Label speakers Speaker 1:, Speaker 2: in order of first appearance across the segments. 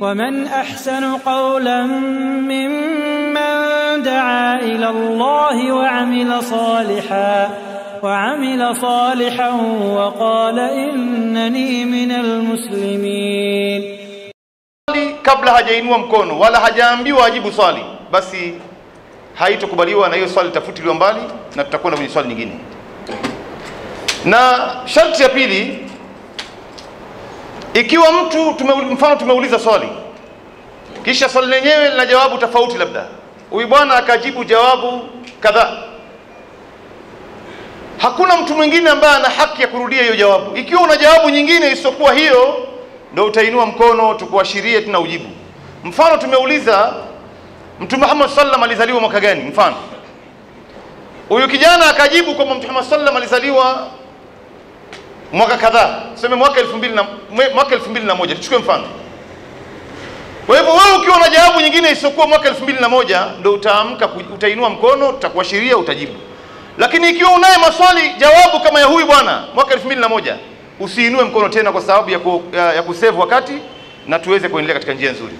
Speaker 1: ومن أحسن قولا ممن دعا إلى الله وعمل صالحا وعمل صالحا وقال إنني من المسلمين
Speaker 2: swali kabla hajainua mkono wala hajaambiwa ajibu swali, basi haitokubaliwa na hiyo swali litafutiliwa mbali na tutakwenda kwenye swali nyingine. Na sharti ya pili, ikiwa mtu tume, mfano tumeuliza swali kisha swali lenyewe lina jawabu tofauti, labda huyu bwana akajibu jawabu kadhaa, hakuna mtu mwingine ambaye ana haki ya kurudia hiyo jawabu. Ikiwa una jawabu nyingine isiyokuwa hiyo, ndio utainua mkono tukuashirie tuna ujibu. Mfano tumeuliza Mtume Muhammad sallam alizaliwa mwaka gani? Mfano huyu kijana akajibu kwamba Mtume Muhammad sallam alizaliwa mwaka kadhaa, tuseme mwaka elfu mbili na mwaka elfu mbili na moja tuchukue mfano. Kwa hivyo wewe ukiwa na jawabu nyingine isiyokuwa mwaka elfu mbili na moja ndio utaamka, utainua mkono, tutakuashiria, utajibu. Lakini ikiwa unaye maswali jawabu kama ya huyu bwana mwaka elfu mbili na moja usiinue mkono tena, kwa sababu ya, ku, ya, ya kusevu wakati na tuweze kuendelea katika njia nzuri.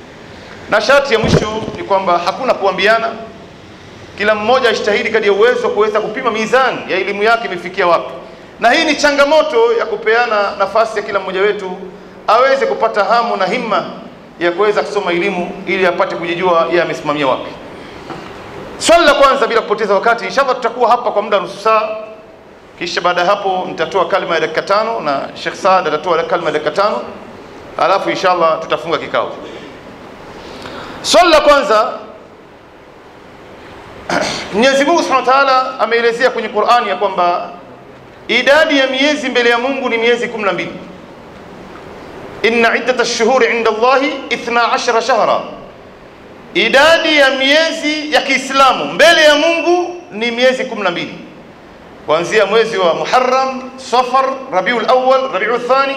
Speaker 2: Na sharti ya mwisho ni kwamba hakuna kuambiana, kila mmoja ajitahidi kadi ya uwezo kuweza kupima mizani ya elimu yake imefikia wapi, na hii ni changamoto ya kupeana nafasi ya kila mmoja wetu aweze kupata hamu na himma ya kuweza kusoma elimu ili apate kujijua yeye amesimamia wapi. Swali la kwanza bila kupoteza wakati, inshallah tutakuwa hapa kwa muda nusu saa, kisha baada ya hapo nitatoa kalima ya dakika tano na Sheikh Saad atatoa kalima ya dakika tano alafu inshallah tutafunga kikao. Swali la kwanza, Mwenyezi Mungu Subhanahu wa Ta'ala ameelezea kwenye Qur'ani ya kwamba idadi ya miezi mbele ya Mungu ni miezi 12. Inna iddata ash-shuhuri 'inda Allahi 12 shahra, idadi ya miezi ya Kiislamu mbele ya Mungu ni miezi 12 kuanzia mwezi wa Muharram, Safar, Rabiul Awwal, Rabiul Thani,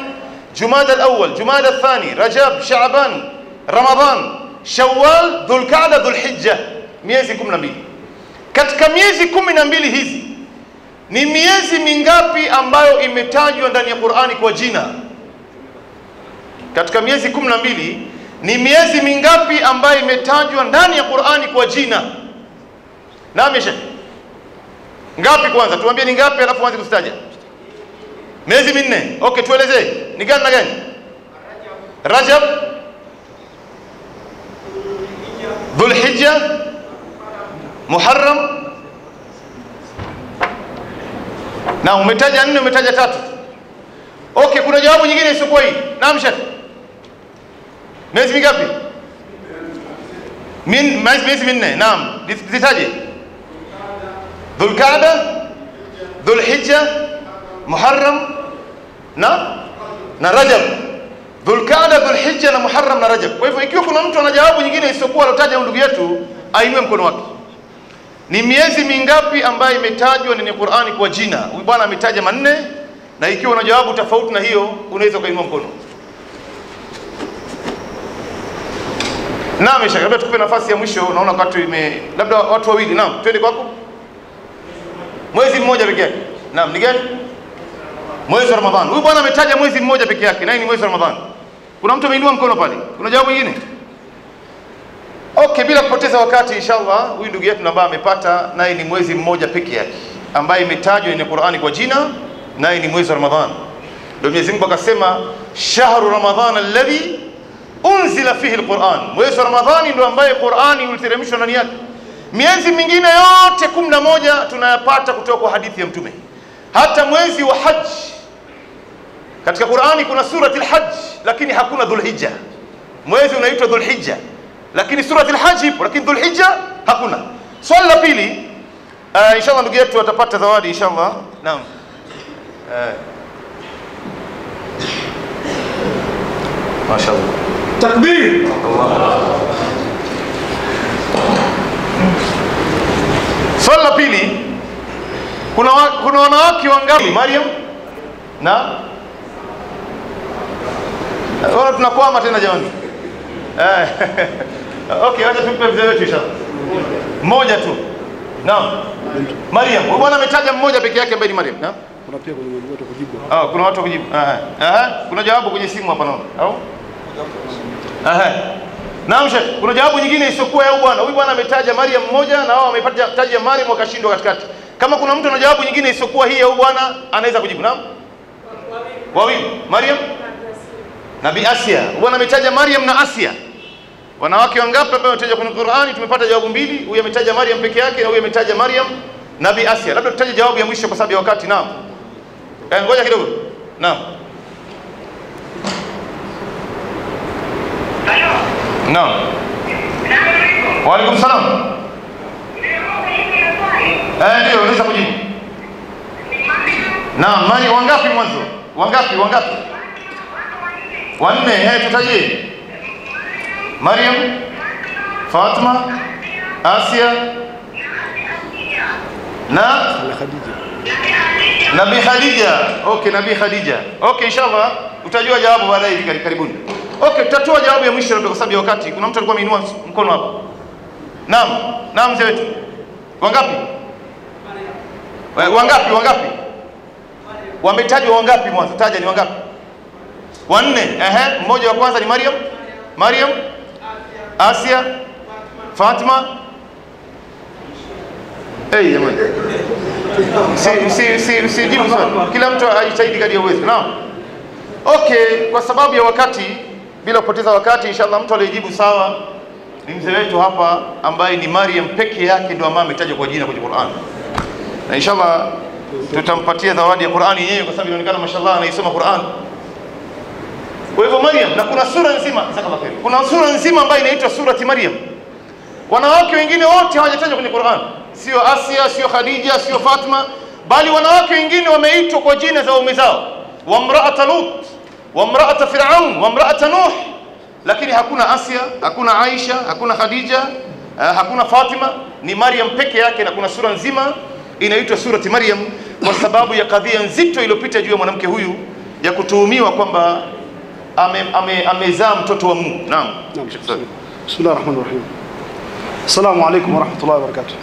Speaker 2: Jumada al-Awwal, Jumada al-Thani, Rajab, Shaaban, Ramadhan, Shawwal, Dhulqa'da, Dhulhijja, miezi 12. Katika miezi 12 hizi ni miezi mingapi ambayo imetajwa ndani ya Qur'ani kwa jina? Katika miezi 12 ni miezi mingapi ambayo imetajwa ndani ya Qur'ani kwa jina? Naam, Sheikh. Ngapi kwanza? Tuambie ni ngapi alafu anze kuzitaja. Miezi minne. Okay, tuelezee. Ni gani na gani? Rajab, Dhulhijja, Muharram. Na umetaja nne, umetaja tatu. Okay, kuna jawabu nyingine isiyokuwa hii. Naam, Sheikh. Miezi mingapi? Min, miezi minne. Naam, zitaje. Dhulqaada, Dhulhijja, Muharram na na Rajab. Dhulqaada, Dhulhijja na Muharram na Rajab. Kwa hivyo ikiwa kuna mtu ana jawabu nyingine isiyokuwa alotaja ndugu yetu, ainue mkono wake. Ni miezi mingapi ambayo imetajwa ndani ya Qur'ani kwa jina? Huyu bwana ametaja manne, na ikiwa una jawabu tofauti na hiyo, unaweza ukainua mkono. Naam, Sheikh, labda tukupe nafasi ya mwisho. Naona wakati ime labda watu wawili. Naam, twende kwako. Mwezi mmoja peke yake. Naam, ni gani? Mwezi wa Ramadhani. Huyu bwana ametaja mwezi mmoja peke yake, naye ni mwezi wa Ramadhani. Kuna mtu ameinua mkono pale? Kuna jawabu nyingine? Okay, bila kupoteza wakati inshallah, huyu ndugu yetu ambaye amepata naye ni mwezi mmoja peke yake ambaye imetajwa kwenye Qur'ani kwa jina, naye ni mwezi wa Ramadhan. Ndio Mwenyezi Mungu akasema shahru ramadhana alladhi unzila fihi alquran, mwezi wa Ramadhani ndio ambaye Qur'ani uliteremshwa ndani yake. Miezi mingine yote kumi na moja tunayapata kutoka kwa hadithi ya Mtume. Hata mwezi wa Hajj katika Qur'ani kuna surati al-Hajj, lakini hakuna Dhulhijja. Mwezi unaitwa Dhulhijja, lakini surati al-Hajj ipo, lakini Dhulhijja hakuna. Swali la pili, uh, inshallah ndugu yetu atapata zawadi inshallah. Naam. Uh, Mashaallah.
Speaker 3: Takbir.
Speaker 2: Swali la pili, kuna wa, kuna wanawake wangapi Mariam? Na Wala tunakwama tena jamani. Eh. Okay, acha tumpe mzee wetu inshallah. Mmoja tu. Naam. Mariam. Huyu bwana ametaja mmoja peke yake ambaye ni Mariam. Naam.
Speaker 3: Kuna pia kuna watu kujibu.
Speaker 2: Ah, kuna watu wa kujibu. Eh eh. Kuna jawabu kwenye simu hapa naona. Au? Aha. Naam Sheikh, kuna jawabu nyingine isiyokuwa ya bwana. Huyu bwana ametaja Mariam mmoja na wao wamepata taja Mariam wakashindwa katikati. Kama kuna mtu ana jawabu nyingine isiyokuwa hii ya huyu bwana anaweza kujibu. Naam. Wawili. Mariam? Nabii Asia. Bwana ametaja Mariam na Asia. Wanawake wangapi ambao wametajwa kwenye Qur'ani? Tumepata jawabu mbili. Huyu ametaja Maryam peke yake na huyu ametaja Maryam Nabi Asia. Labda tutaje jawabu ya mwisho kwa sababu ya wakati. Naam. Eh, ngoja kidogo. Naam. Naam. Wa alaikum salam. Eh, ndio unaweza kujibu. Naam, wangapi mwanzo? Wangapi? Wangapi? Wanne. Eh, tutajie. Maryam, Fatma, Asia na
Speaker 3: na Khadija.
Speaker 2: Okay, Nabii Khadija. Okay, inshallah utajua jawabu baadaye hivi karibuni. Okay, tutatoa jawabu ya mwisho kwa sababu ya wakati. Kuna mtu alikuwa ameinua mkono hapa. Naam, naam mzee wetu. Wangapi? Wangapi? Wangapi? Wametajwa wangapi mwanzo? Taja ni wangapi? Wanne. Ehe, mmoja wa kwanza ni Mariam. Maryam, Asia, Fatima. Hey, jamani. Si si si usijibu swali. Kila mtu ajitahidi kadri ya uwezo. Naam. Okay, kwa sababu ya wakati bila kupoteza wakati inshallah mtu aliyejibu sawa ni mzee wetu hapa ambaye ni Maryam peke yake ndio ambaye ametajwa kwa jina kwenye Qur'an. Na inshallah tutampatia zawadi ya Qur'ani yenyewe kwa sababu inaonekana mashallah anaisoma Qur'an. Kwa hivyo Maryam na kuna sura nzima. Kuna sura nzima ambayo inaitwa surati Maryam. Wanawake wengine wote hawajatajwa kwenye Qur'an, sio Asia, sio Khadija, sio Fatma, bali wanawake wengine wameitwa kwa jina za waume zao, wa mraata Lut, wa mraata Firaun, wamraata Nuh, lakini hakuna Asia, hakuna Aisha, hakuna Khadija, uh, hakuna Fatima, ni Maryam peke yake, na kuna sura nzima inaitwa surati Maryam kwa sababu ya kadhia nzito iliyopita juu ya mwanamke huyu ya kutuhumiwa kwamba amezaa ame, amezaa mtoto wa Mungu. Naam.
Speaker 3: Bismillahirrahmanirrahim. Bismillah rahmani rahim. Assalamu wa warahmatullahi wabarakatuh.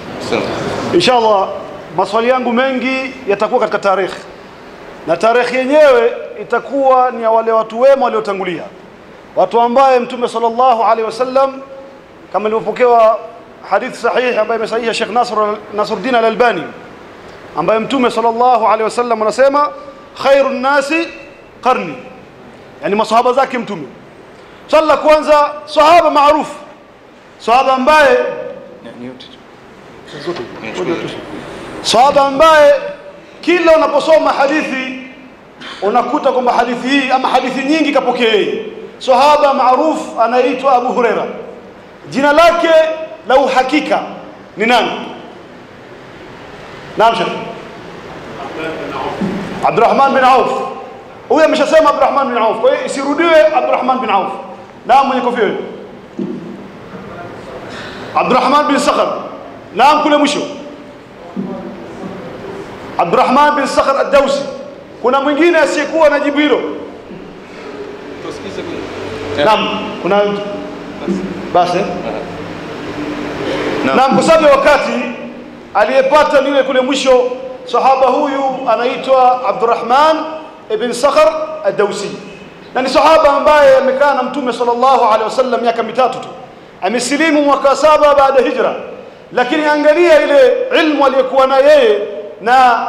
Speaker 3: Inshallah maswali yangu mengi yatakuwa katika tarehe na tarehe yenyewe itakuwa ni ya wale watu wema waliotangulia, watu ambaye Mtume sallallahu alaihi wasallam kama ilivyopokewa hadithi sahihi ambayo imesahihisha Sheikh Nasr Nasruddin Al-Albani ambaye Mtume sallallahu alaihi wasallam anasema khairun nasi qarni, yani masahaba zake Mtume. swala la kwanza, sahaba maarufu, sahaba ambaye sahaba ambaye kila unaposoma hadithi unakuta kwamba hadithi hii ama hadithi nyingi kapokea yeye. Sahaba maarufu anaitwa Abu Huraira. Jina lake la uhakika ni nani? Naam Sheikh. Abdurrahman bin Auf. Huyu ameshasema Abdurrahman bin Auf. Kwa hiyo isirudiwe Abdurrahman bin Auf. Naam mwenye kofia huyo Abdurrahman bin Sakhar. Naam kule mwisho. Abdurrahman bin Sakhar ad-Dawsi. Kuna mwingine asiyekuwa na jibu hilo? Naam, kuna basi. Naam, kwa sababu ya wakati aliyepata ni yule kule mwisho sahaba huyu anaitwa Abdurrahman ibn Sakhar ad-Dawsi. Na ni sahaba ambaye amekaa na Mtume sallallahu alaihi wasallam miaka mitatu tu. Amesilimu mwaka saba baada hijra. Lakini angalia ile ilmu aliyokuwa na yeye na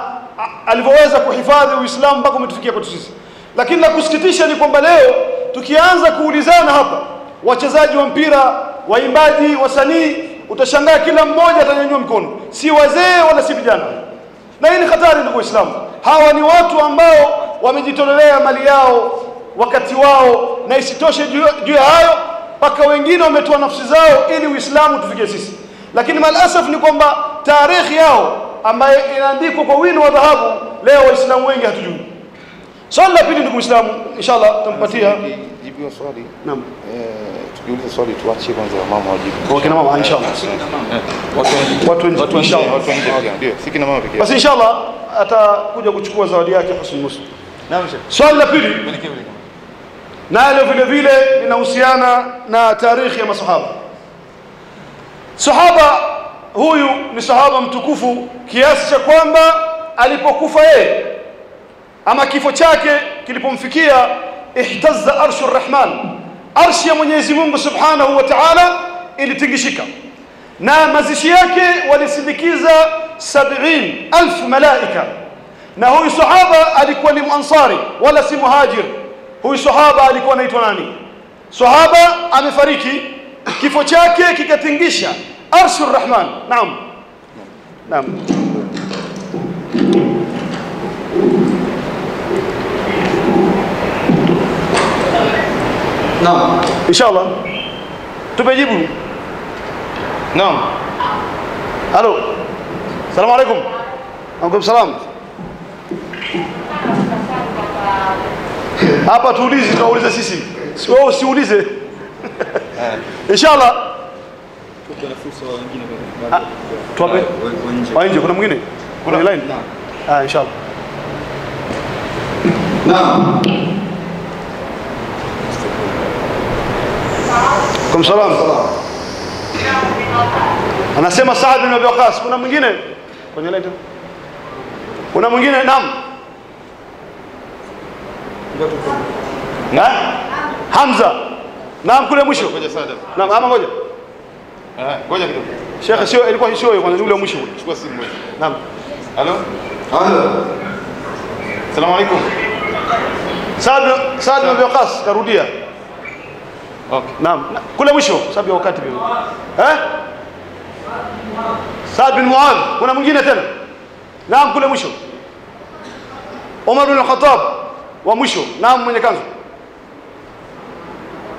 Speaker 3: alivyoweza kuhifadhi Uislamu mpaka umetufikia kwetu sisi. Lakini la kusikitisha ni kwamba leo tukianza kuulizana hapa, wachezaji wa mpira, waimbaji, wasanii, utashangaa kila mmoja atanyanyua mkono, si wazee wala si vijana. Na hii ni hatari, ndugu Waislamu. Hawa ni watu ambao wamejitolelea mali yao, wakati wao, na isitoshe juu ya hayo, mpaka wengine wametoa nafsi zao ili Uislamu tufikie sisi. Lakini malasaf ni kwamba tarehe yao ambayo inaandikwa kwa wino wa dhahabu, leo Waislamu wengi hatujui. Swali la pili, ndugu Waislamu, inshallah tutampatia
Speaker 2: jibu swali.
Speaker 3: naam
Speaker 2: Eh, tukiuliza swali tuachie kwanza mama wajibu.
Speaker 3: kwa kina mama, inshallah
Speaker 2: Watu wengi.
Speaker 3: watu wengi,
Speaker 2: Watu wengi.
Speaker 3: inshallah.
Speaker 2: Watu wengi. Ndio, si kina mama pekee.
Speaker 3: Basi inshallah atakuja kuchukua zawadi yake Husni muslim. Swali la pili. Nalo vile vile linahusiana na tarikhi ya masahaba. Sahaba huyu ni sahaba mtukufu kiasi cha kwamba alipokufa yeye ama kifo chake kilipomfikia ihtazza arshu rrahman, arshi ya Mwenyezi Mungu Subhanahu wa Ta'ala ilitingishika. Na mazishi yake walisindikiza 70000 malaika na huyu sahaba alikuwa ni muansari wala si muhajir. Huyu sahaba alikuwa anaitwa nani? Sahaba amefariki kifo chake kikatingisha arshur rahman. Naam. Naam.
Speaker 4: Naam.
Speaker 3: inshallah. Tumejibu.
Speaker 2: Naam.
Speaker 3: Halo salamu alaikum alaikum salam hapa tuulize tunauliza sisi. Si wewe usiulize. Inshallah. Ah, tuwape.
Speaker 4: wa nje.
Speaker 3: kuna mwingine? Kuna line? Ah inshallah.
Speaker 4: Naam.
Speaker 3: Kum salam. Anasema Saad bin Abi Waqqas. Kuna mwingine? Kwenye line kuna mwingine? Naam na? Hamza. Naam kule mwisho. Naam ama ngoja.
Speaker 2: Ah, ngoja kidogo.
Speaker 3: Sheikh sio ilikuwa sio hiyo kwanza ule mwisho. Ule.
Speaker 2: chukua simu wewe.
Speaker 3: naam.
Speaker 2: Halo?
Speaker 4: Halo.
Speaker 2: salamu alaikum
Speaker 3: Saad Saad bin Waqas karudia.
Speaker 2: Okay.
Speaker 3: Naam. Kule mwisho sababu ya wakati pia. Eh? Saad bin Muadh. Kuna mwingine tena? Naam kule mwisho. Umar bin Khattab wa mwisho naam mwenye kanzu.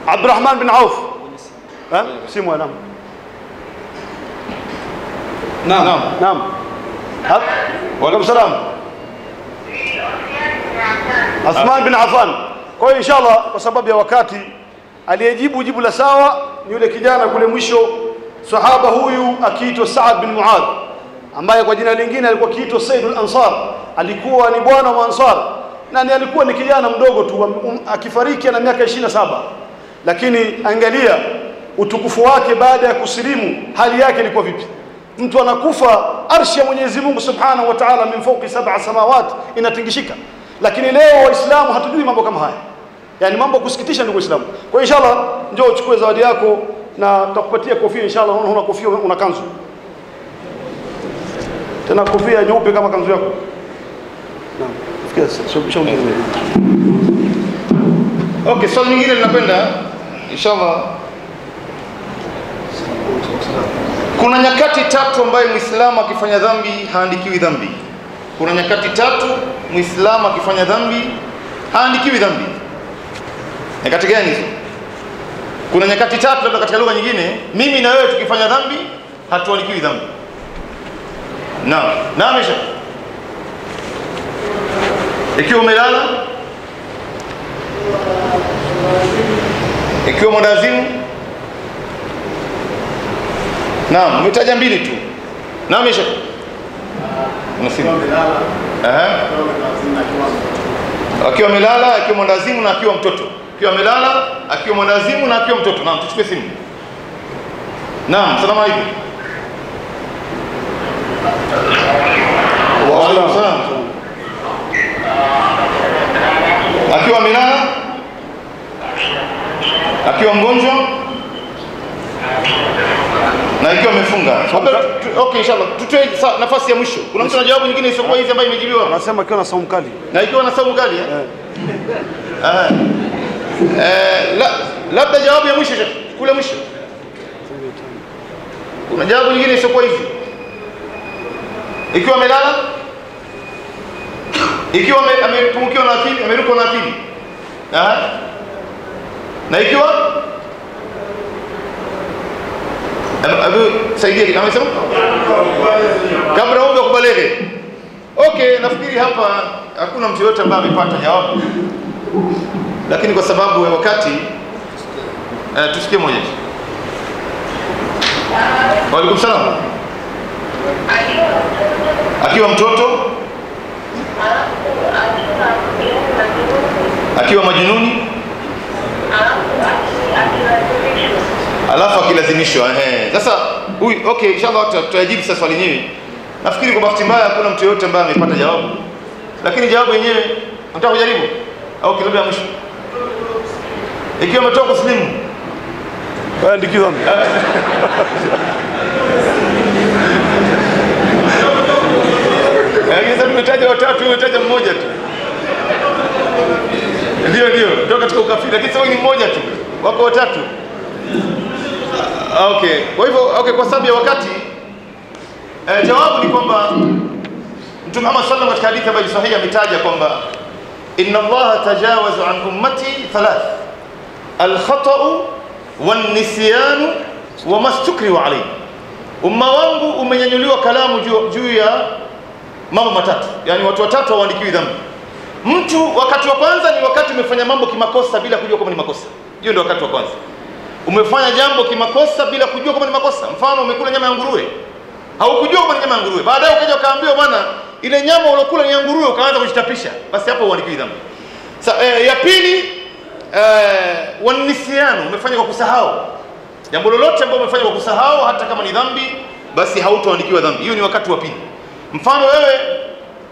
Speaker 3: Abdurrahman bin Auf. Eh simu naam.
Speaker 4: Naam.
Speaker 2: naam.
Speaker 3: Naam wa salam. Uthman bin Affan. Kwa hiyo inshallah kwa sababu ya wakati aliyejibu jibu la sawa ni yule kijana kule mwisho sahaba huyu akiitwa Saad bin Muadh ambaye kwa jina lingine alikuwa akiitwa Saidul Ansar. Alikuwa ni bwana wa Ansar na ni alikuwa ni kijana mdogo tu um, akifariki ana miaka 27 lakini angalia utukufu wake baada ya kusilimu hali yake ilikuwa vipi? Mtu anakufa arshi ya Mwenyezi Mungu Subhanahu wa Ta'ala min sab'a samawat inatingishika. Lakini leo waislamu hatujui mambo kama haya. Yani mambo kusikitisha ndugu waislamu kwa inshallah njoo uchukue zawadi yako na tutakupatia kofia inshallah. Unaona una kofia una kanzu. Tena kofia nyeupe kama kanzu yako. Naam
Speaker 2: okay swali lingine linakwenda inshallah. Kuna nyakati tatu ambaye muislamu akifanya dhambi haandikiwi dhambi. Kuna nyakati tatu muislamu akifanya dhambi haandikiwi dhambi. Nyakati gani hizo? Kuna nyakati tatu labda katika lugha nyingine mimi na wewe tukifanya dhambi hatuandikiwi dhambi. Naam. Naam Isha ikiwa umelala ikiwa mwadazimu naam umetaja mbili tu. Naam Isha? Akiwa amelala akiwa mwandazimu na akiwa mtoto. Akiwa amelala akiwa mwandazimu na akiwa mtoto. Naam tuchukue simu. Naam salamu alaykum wa alaykum akiwa amelala? Akiwa mgonjwa? Na ikiwa amefunga? Okay inshallah. Tutoe nafasi ya mwisho. Kuna mtu ana jawabu nyingine isiyokuwa hizi ambayo imejibiwa?
Speaker 3: Anasema akiwa na saumu kali.
Speaker 2: Na ikiwa na saumu kali eh? Eh. Eh, la, labda jawabu ya mwisho kule mwisho. Kuna jawabu nyingine isiyokuwa hizi? Ikiwa amelala ikiwa ame- amepungukiwa na akili amerukwa na akili. Na ikiwa? Saidia amesema? Kabla umri wa kubaleghe okay nafikiri hapa hakuna mtu yoyote ambaye amepata jawabu. Lakini kwa sababu ya wakati eh, tusikie moja. Waalaikum salam. Akiwa mtoto akiwa majununi alafu akilazimishwa ehe. Sasa huyu okay, inshallah tutajibu sasa swali lenyewe. Nafikiri kwa bahati mbaya hakuna mtu yoyote ambaye amepata jawabu, lakini jawabu yenyewe nataka kujaribu. au labda ya mwisho ikiwa umetoka kuslimu
Speaker 3: Wewe ndikizo.
Speaker 2: Lakini sasa tumetaja watatu, umetaja mmoja tu. Ndio, ndio, toka katika ukafiri, lakini sasa ni mmoja tu, wako watatu. Ah, Okay, kwa hivyo okay, kwa sababu ya wakati eh, jawabu ni kwamba Mtume Muhammad sallallahu katika hadithi ambayo sahihi ametaja kwamba inna Allah tajawaza an ummati thalath. Alkhata'u wan-nisyanu wa mastukrihu alayhi, umma wangu umenyanyuliwa kalamu juu ya mambo matatu, yani watu watatu hawaandikiwi dhambi. Mtu wakati wa kwanza ni wakati umefanya mambo kimakosa bila kujua kama ni makosa, hiyo ndio wakati wa kwanza. Umefanya jambo kimakosa bila kujua kama ni makosa. Mfano, umekula nyama ya nguruwe, haukujua kama ni nyama ya nguruwe, baadaye ukaja ukaambiwa, bwana, ile nyama uliokula ni ya nguruwe, ukaanza kujitapisha, basi hapo huandikiwi dhambi. Sa, eh, ya pili eh, wanisiano, umefanya kwa kusahau jambo lolote ambalo umefanya kwa kusahau, hata kama ni dhambi, basi hautoandikiwa dhambi. Hiyo ni wakati wa pili. Mfano, wewe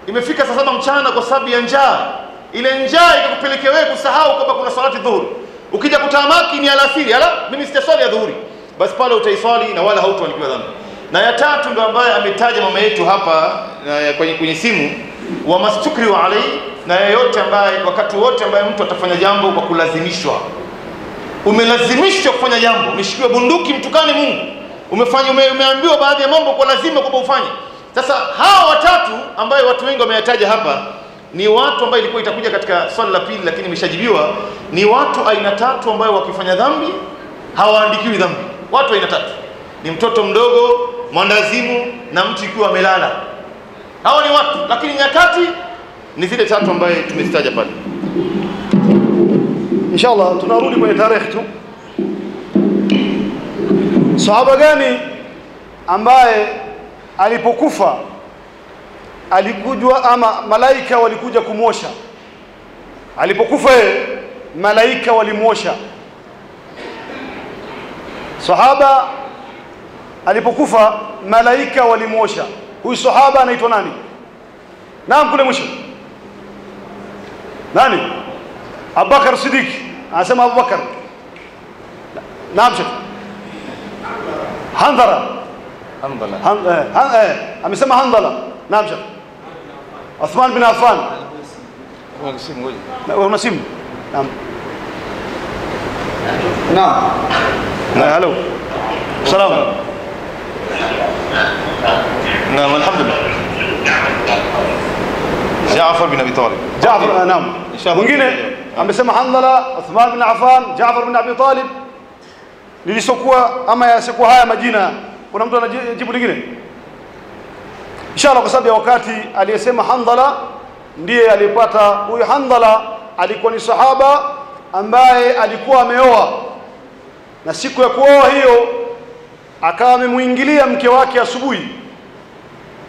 Speaker 2: imefika saa saba mchana kwa sababu ya njaa, ile njaa ikakupelekea wewe kusahau kwamba kuna salati dhuhuri, ukija kutamaki ni alasiri, ala mimi sitaswali ya dhuhuri, basi pale utaiswali na wala hautoandikiwa dhambi. Na ya tatu ndo ambaye ametaja mama yetu hapa kwenye, kwenye simu wa mastukri wa alai, na yeyote ambaye wakati wote ambaye mtu atafanya jambo kwa kulazimishwa. Umelazimishwa kufanya jambo, umeshikiwa bunduki, mtukane Mungu, umefanya ume, umeambiwa baadhi ya mambo kwa lazima kwamba ufanye. Sasa hawa watatu ambayo watu wengi wameyataja hapa ni watu ambayo ilikuwa itakuja katika swali la pili, lakini imeshajibiwa. Ni watu aina tatu ambayo wakifanya dhambi hawaandikiwi dhambi. Watu aina tatu ni mtoto mdogo, mwandazimu na mtu ikiwa amelala. Hawa ni watu, lakini nyakati ni zile tatu ambaye tumezitaja pale.
Speaker 3: Inshallah tunarudi kwenye tarehe tu. Sahaba gani ambaye alipokufa alikujwa ama malaika walikuja kumwosha? Alipokufa yeye malaika walimwosha. Sahaba alipokufa malaika walimwosha. Huyu sahaba anaitwa nani? Naam, kule mwisho nani? Abubakar sidiki anasema Abubakar. Naam shekh Handhala.
Speaker 2: Alhamdulillah.
Speaker 3: Han, eh, han, eh, amesema Handhala. Naam Sheikh. Uthman bin Affan. Na una simu? Naam.
Speaker 4: Naam.
Speaker 3: Eh, Hello. Salam.
Speaker 2: Naam, alhamdulillah. Jaafar bin Abi Talib.
Speaker 3: Jaafar eh, naam.
Speaker 2: Inshallah.
Speaker 3: Mwingine amesema Handhala, Uthman bin Affan, Jaafar bin Abi Talib. Lilisokuwa ama yasikuwa haya majina. Kuna mtu anajibu lingine? Inshallah kwa sababu ya wakati aliyesema Handhala ndiye aliyepata huyu Handhala alikuwa ni sahaba ambaye alikuwa ameoa. Na siku ya kuoa hiyo akawa amemwingilia mke wake asubuhi.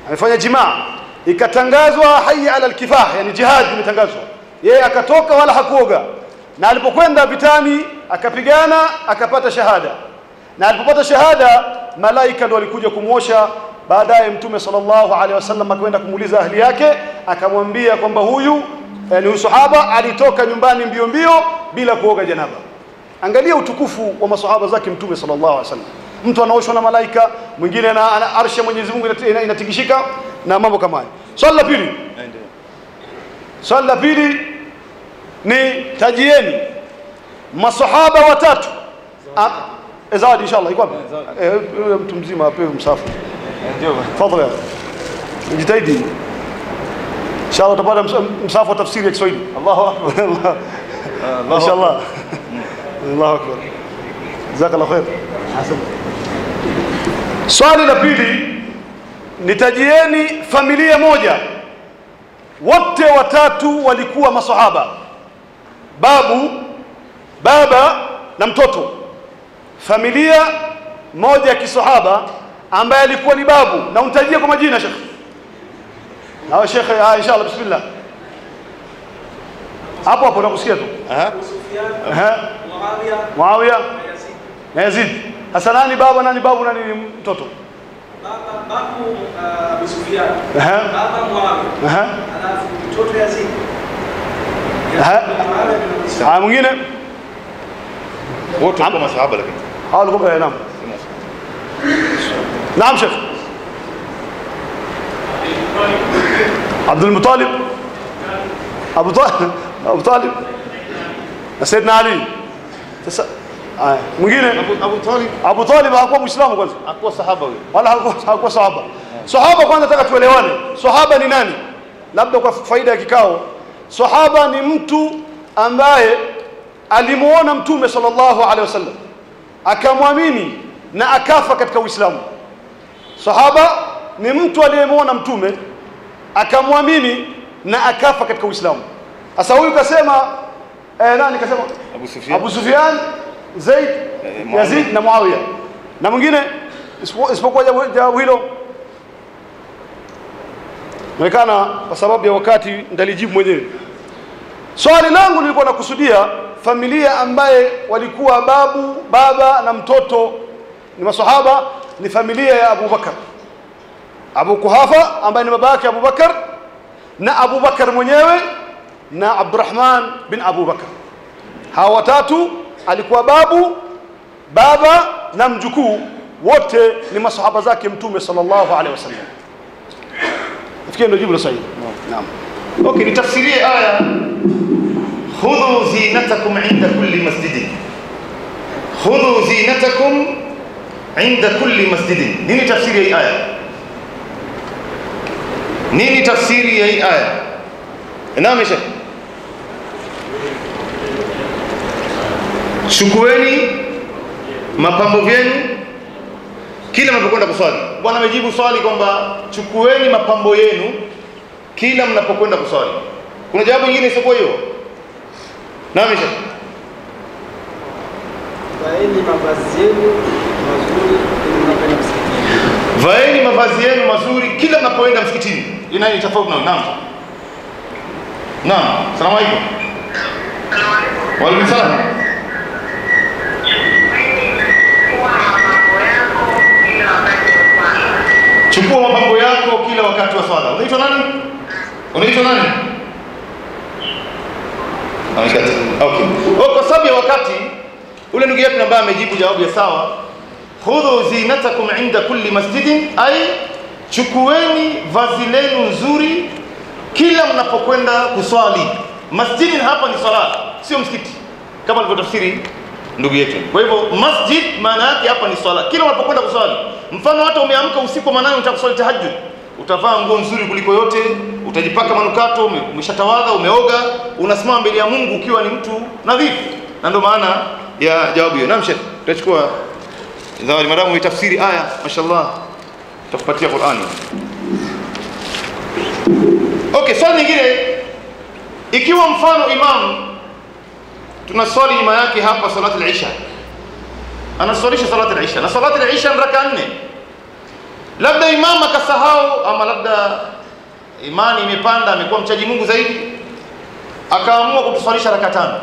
Speaker 3: Amefanya jimaa. Ikatangazwa hayya ala alkifah yani jihad imetangazwa. Yeye akatoka wala hakuoga. Na alipokwenda vitani akapigana akapata shahada na alipopata shahada malaika ndo walikuja kumwosha. Baadaye mtume sallallahu alaihi wasallam akaenda kumuuliza ahli yake akamwambia kwamba huyu eh, ni huyu sahaba alitoka nyumbani mbio mbio bila kuoga janaba. Angalia utukufu wa masahaba zake mtume sallallahu alaihi wasallam. Mtu anaoshwa na malaika mwingine ana, ana arshi ya Mwenyezi Mungu inatikishika na mambo kama hayo. Swali la pili. Swali la pili ni tajieni. Masahaba watatu zawadi inshallah iko wapi eh yule mtu mzima apewe msafu.
Speaker 2: Ndio.
Speaker 3: tafadhali. Jitahidi. Inshallah utapata msa- msafu wa tafsiri ya Kiswahili. Allahu akbar inshallah. Allahu akbar. Jazakallahu khair. Hasan swali la pili. Nitajieni familia moja. Wote watatu walikuwa masahaba babu baba na mtoto familia moja ya kisahaba ambaye alikuwa ni babu. Na untajia kwa majina shekhe na shekhe ah inshallah bismillah. Hapo hapo nakusikia tu.
Speaker 2: Eh
Speaker 3: eh Muawiya. Na Yazid. Sasa nani baba nani babu nani mtoto?
Speaker 5: Baba babu uh, Abu Sufyan. Baba Muawiya.
Speaker 3: Eh
Speaker 5: alafu mtoto Yazid.
Speaker 3: Eh
Speaker 5: Muawiya.
Speaker 3: Ah, mwingine?
Speaker 2: Wote kwa masahaba lakini
Speaker 3: آه الغم... نعم. نعم شيخ. عبد المطالب. ابو طالب ابو طالب سيدنا علي.
Speaker 2: تس... آه. مجينا.
Speaker 3: ابو طالب. أبو طالب أقوى
Speaker 2: مسلم أقوى صحابة.
Speaker 3: صحابه اقوى أقوى صحابة. صحابة كنا تقت ولوان صحابة ni nani? labda kwa faida ya kikao صحابة ni mtu ambaye alimuona mtume sallallahu alaihi akamwamini na akafa katika uislamu. Sahaba ni mtu aliyemwona mtume akamwamini na akafa katika uislamu. Sasa huyu kasema eh, nani kasema?
Speaker 2: Abu Sufyan.
Speaker 3: Abu Sufyan, Zaid,
Speaker 2: Eh,
Speaker 3: Yazid na Muawiya. Na mwingine isipo- isipokuwa jawabu jawabu hilo inaonekana kwa sababu ya wakati ndalijibu mwenyewe. Swali langu nilikuwa nakusudia familia ambaye walikuwa babu, baba na mtoto ni masahaba ni familia ya Abu Bakar. Abu Kuhafa ambaye ni baba yake Abu Bakar na Abu Bakar mwenyewe na Abdurrahman bin Abu Bakar. Hawa watatu alikuwa babu baba na mjukuu wote ni masahaba zake mtume sallallahu alaihi wasallam. Nafikiri ndio jibu la sahihi. Naam.
Speaker 2: Okay nitafsirie aya khudhu zinatakum inda kulli masjidin khudhu zinatakum inda kulli masjidin nini tafsiri ya hii aya nini tafsiri ya aya naam ya chukueni mapambo vyenu. Kila mnapokwenda kuswali. Bwana amejibu swali kwamba chukueni mapambo yenu kila mnapokwenda kuswali. Kuna jawabu nyingine isiyokuwa hiyo naam sasa
Speaker 6: Vaeni mavazi yenu mazuri ili mnapoenda msikitini.
Speaker 2: vaeni mavazi yenu mazuri kila mnapoenda msikitini. Ina ni tofauti na naam. Naam. Salamu alaykum. Wa alaykum salam. Chukua mapambo yako kila wakati wa swala. Unaitwa nani? Unaitwa nani Okay. Oh, kwa sababu ya wakati ule ndugu yetu ambaye amejibu jawabu ya sawa khudhu zinatakum inda kulli masjidin ay chukueni vazi lenu nzuri kila mnapokwenda kuswali. Masjidin hapa ni swala sio msikiti kama alivyotafsiri ndugu yetu. Kwa hivyo masjid maana yake hapa ni swala kila unapokwenda kuswali. Mfano hata umeamka usiku manane unataka kuswali tahajjud utavaa nguo nzuri kuliko yote utajipaka manukato ume- umeshatawadha umeoga unasimama mbele ya Mungu ukiwa ni mtu nadhifu. Na ndio maana ya jawabu hiyo. Naam Sheikh tutachukua zawadi. Madamu itafsiri aya mashallah tutakupatia Qur'ani okay swali lingine. Ikiwa mfano imamu tunaswali nyuma yake hapa salati al-isha anaswalisha salati al-isha na salati al-isha ni raka nne labda imam akasahau ama labda imani imepanda amekuwa mchaji Mungu zaidi akaamua kutuswalisha raka tano.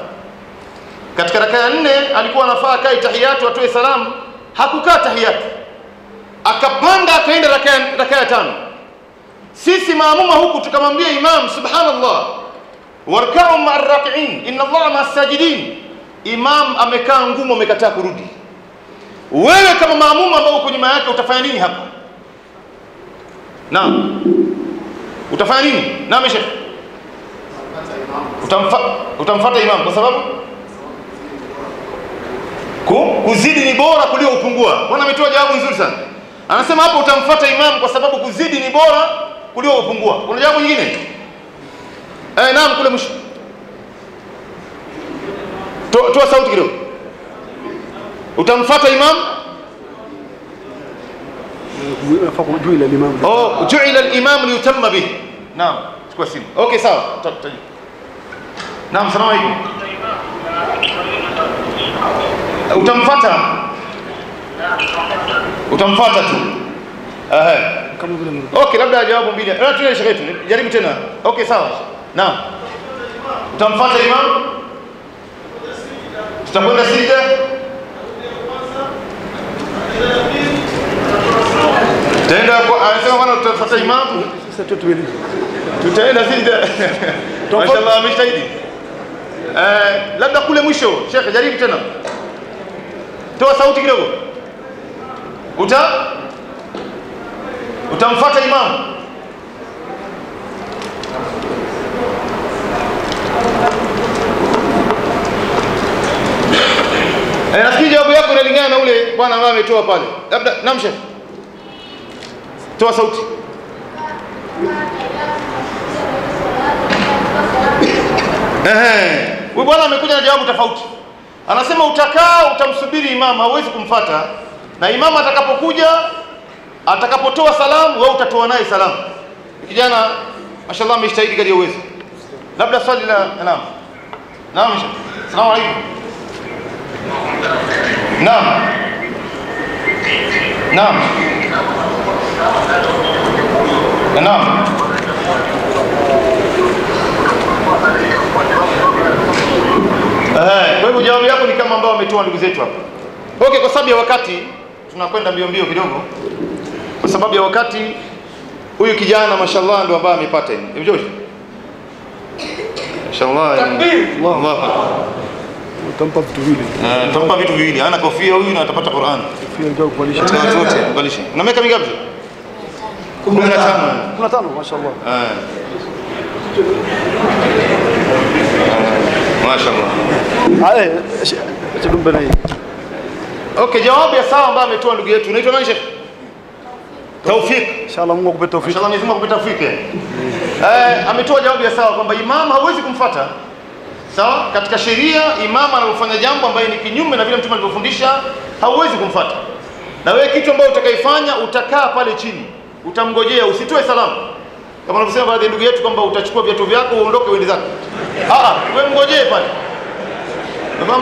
Speaker 2: Katika raka ya nne alikuwa anafaa akae tahiyatu atoe salamu. Hakukaa tahiyatu. Akapanda akaenda raka raka ya tano. Sisi maamuma huku tukamwambia imam subhanallah warkau maa rakiin inna allaha maa sajidin imam amekaa ngumu amekataa kurudi. Wewe kama maamuma ambao uko nyuma yake utafanya nini hapa naam. Utafanya nini? Naam Sheikh, utamfa utamfuata imam kwa sababu? Ku, kuzidi ni bora kuliko kupungua. Bwana ametoa jawabu nzuri sana. Anasema hapo utamfuata imam kwa sababu kuzidi ni bora kuliko kupungua. Kuna jawabu nyingine? Eh naam kule mwisho. Toa sauti kidogo. Utamfuata imam
Speaker 3: kujua ile limamu
Speaker 2: oh ju'ila al-imam liyutamma bih naam chukua simu okay sawa naam salamu alaykum utamfuata utamfuata tu Aha.
Speaker 3: kama vile
Speaker 2: Okay, labda jawabu mbili. Eh, tuna shekhe yetu. Jaribu tena. Okay, sawa. Naam. Utamfuata imam? Tutakwenda sijda? Tutaenda kwa anasema bwana tutafuata imamu
Speaker 3: sasa tu tuwili
Speaker 2: Tutaenda sisi Mashallah ameshahidi. Eh, labda kule mwisho, shekhe jaribu tena. toa sauti kidogo uta utamfuata imamu Eh, nafikiri jawabu yako inalingana na ule bwana ambaye ametoa pale. Labda namshe. Toa sauti. Huyu bwana amekuja na jawabu tofauti. Anasema utakaa utamsubiri imam, hauwezi kumfata. Na imama atakapokuja atakapotoa salamu wewe utatoa naye salamu. Kijana mashallah amejitahidi kadri uwezo. Labda swali la naam. Naam salamu alaykum. Naam. Naam. Naam. Eh, kwa hivyo jawabu yako ni kama ambao wametoa ndugu zetu hapa. Okay, kwa sababu ya wakati tunakwenda mbio mbio kidogo. Kwa sababu ya wakati huyu kijana mashallah ndo ambaye amepata hivi. Hebu Josh. Mashallah.
Speaker 5: Takbir.
Speaker 2: Allah. Allah.
Speaker 3: utampa vitu viwili.
Speaker 2: Eh, Tutampa vitu viwili. Ana kofia huyu na atapata Qur'an.
Speaker 3: Kofia ndio
Speaker 2: watu wote, mbalishe. Una miaka mingapi? 15.
Speaker 3: 15
Speaker 2: Eh.
Speaker 3: Eh
Speaker 2: Okay, jawabu ya sawa ambayo ametoa ndugu yetu. Unaitwa nani Sheikh? Taufik.
Speaker 3: inshallah Mungu akupe taufik.
Speaker 2: Inshallah Mwenyezi Mungu akupe taufik. Eh, ametoa jawabu ya sawa kwamba imam hauwezi kumfuata. Sawa? Katika sheria imam anapofanya jambo ambayo ni kinyume na vile mtume alivyofundisha, hauwezi kumfuata. Na wewe kitu ambacho utakaifanya utakaa pale chini. Utamngojea, usitoe salamu. Kama wanavyosema baadhi ya ndugu yetu kwamba utachukua viatu vyako uondoke uende zako. we ah, wewe mngojee pale.
Speaker 3: Kasema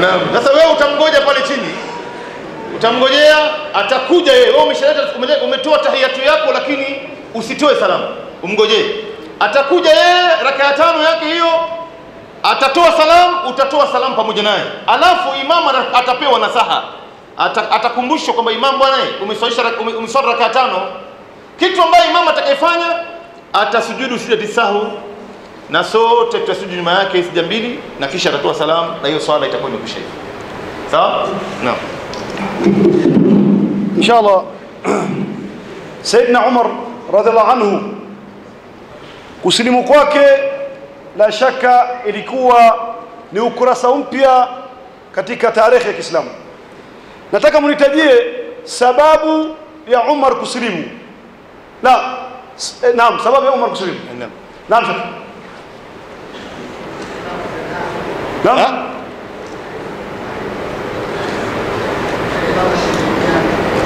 Speaker 2: Naam. Sasa wewe utamgoja pale chini, utamgojea atakuja yeye. Wewe umeshaleta umetoa tahiyatu yako, lakini usitoe salamu, umgojee Atakuja yeye, raka ya tano yake hiyo, atatoa salamu, utatoa salamu pamoja naye, alafu imamu atapewa nasaha, Ata- atakumbushwa kwamba imamu, bwana, eh, umeswali raka tano. Kitu ambayo imamu atakayefanya atasujudu sija sahu na sote tutasujudu nyuma yake sija mbili na kisha atatoa salamu na hiyo swala itakuwa imekwisha hivyo. Sawa? Naam.
Speaker 3: inshallah Saidna Umar radhiallahu anhu kusilimu kwake la shaka ilikuwa ni ukurasa mpya katika tarehe ya Kiislamu. Nataka mnitajie sababu ya Umar kusilimu. Na naam, sababu ya Umar kusilimu.
Speaker 2: Naam.
Speaker 3: Naam, Shaka. Naam.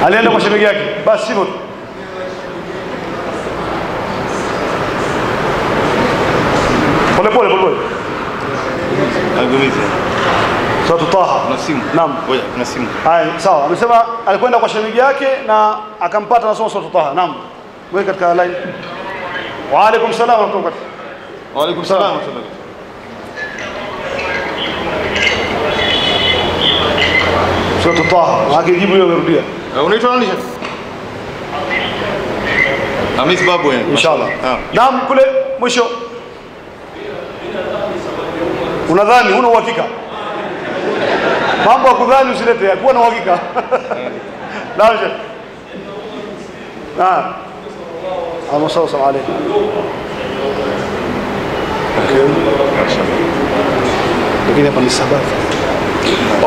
Speaker 3: Alienda kwa shemeji yake basi hivyo tu pole pole pole pole.
Speaker 2: Sawa
Speaker 3: tu Taha.
Speaker 2: Kuna simu.
Speaker 3: Naam.
Speaker 2: Ngoja, kuna simu.
Speaker 3: haya sawa. Amesema alikwenda kwa shemeji yake na akampata nasoma tu Taha. Naam. Wewe katika line. Wa alaikum salaam wa rahmatullahi
Speaker 2: Wa alaikum salaam wa rahmatullahi.
Speaker 3: Suratu Taha. Akijibu hiyo amerudia.
Speaker 2: Eh, Unaitwa nani Sheikh? Hamis Babu
Speaker 3: inshallah.
Speaker 2: Ah.
Speaker 3: naam kule mwisho unadhani huna uhakika? Mambo ya kudhani usilete kuwa na uhakika. Naam lakini hapa ni sababu.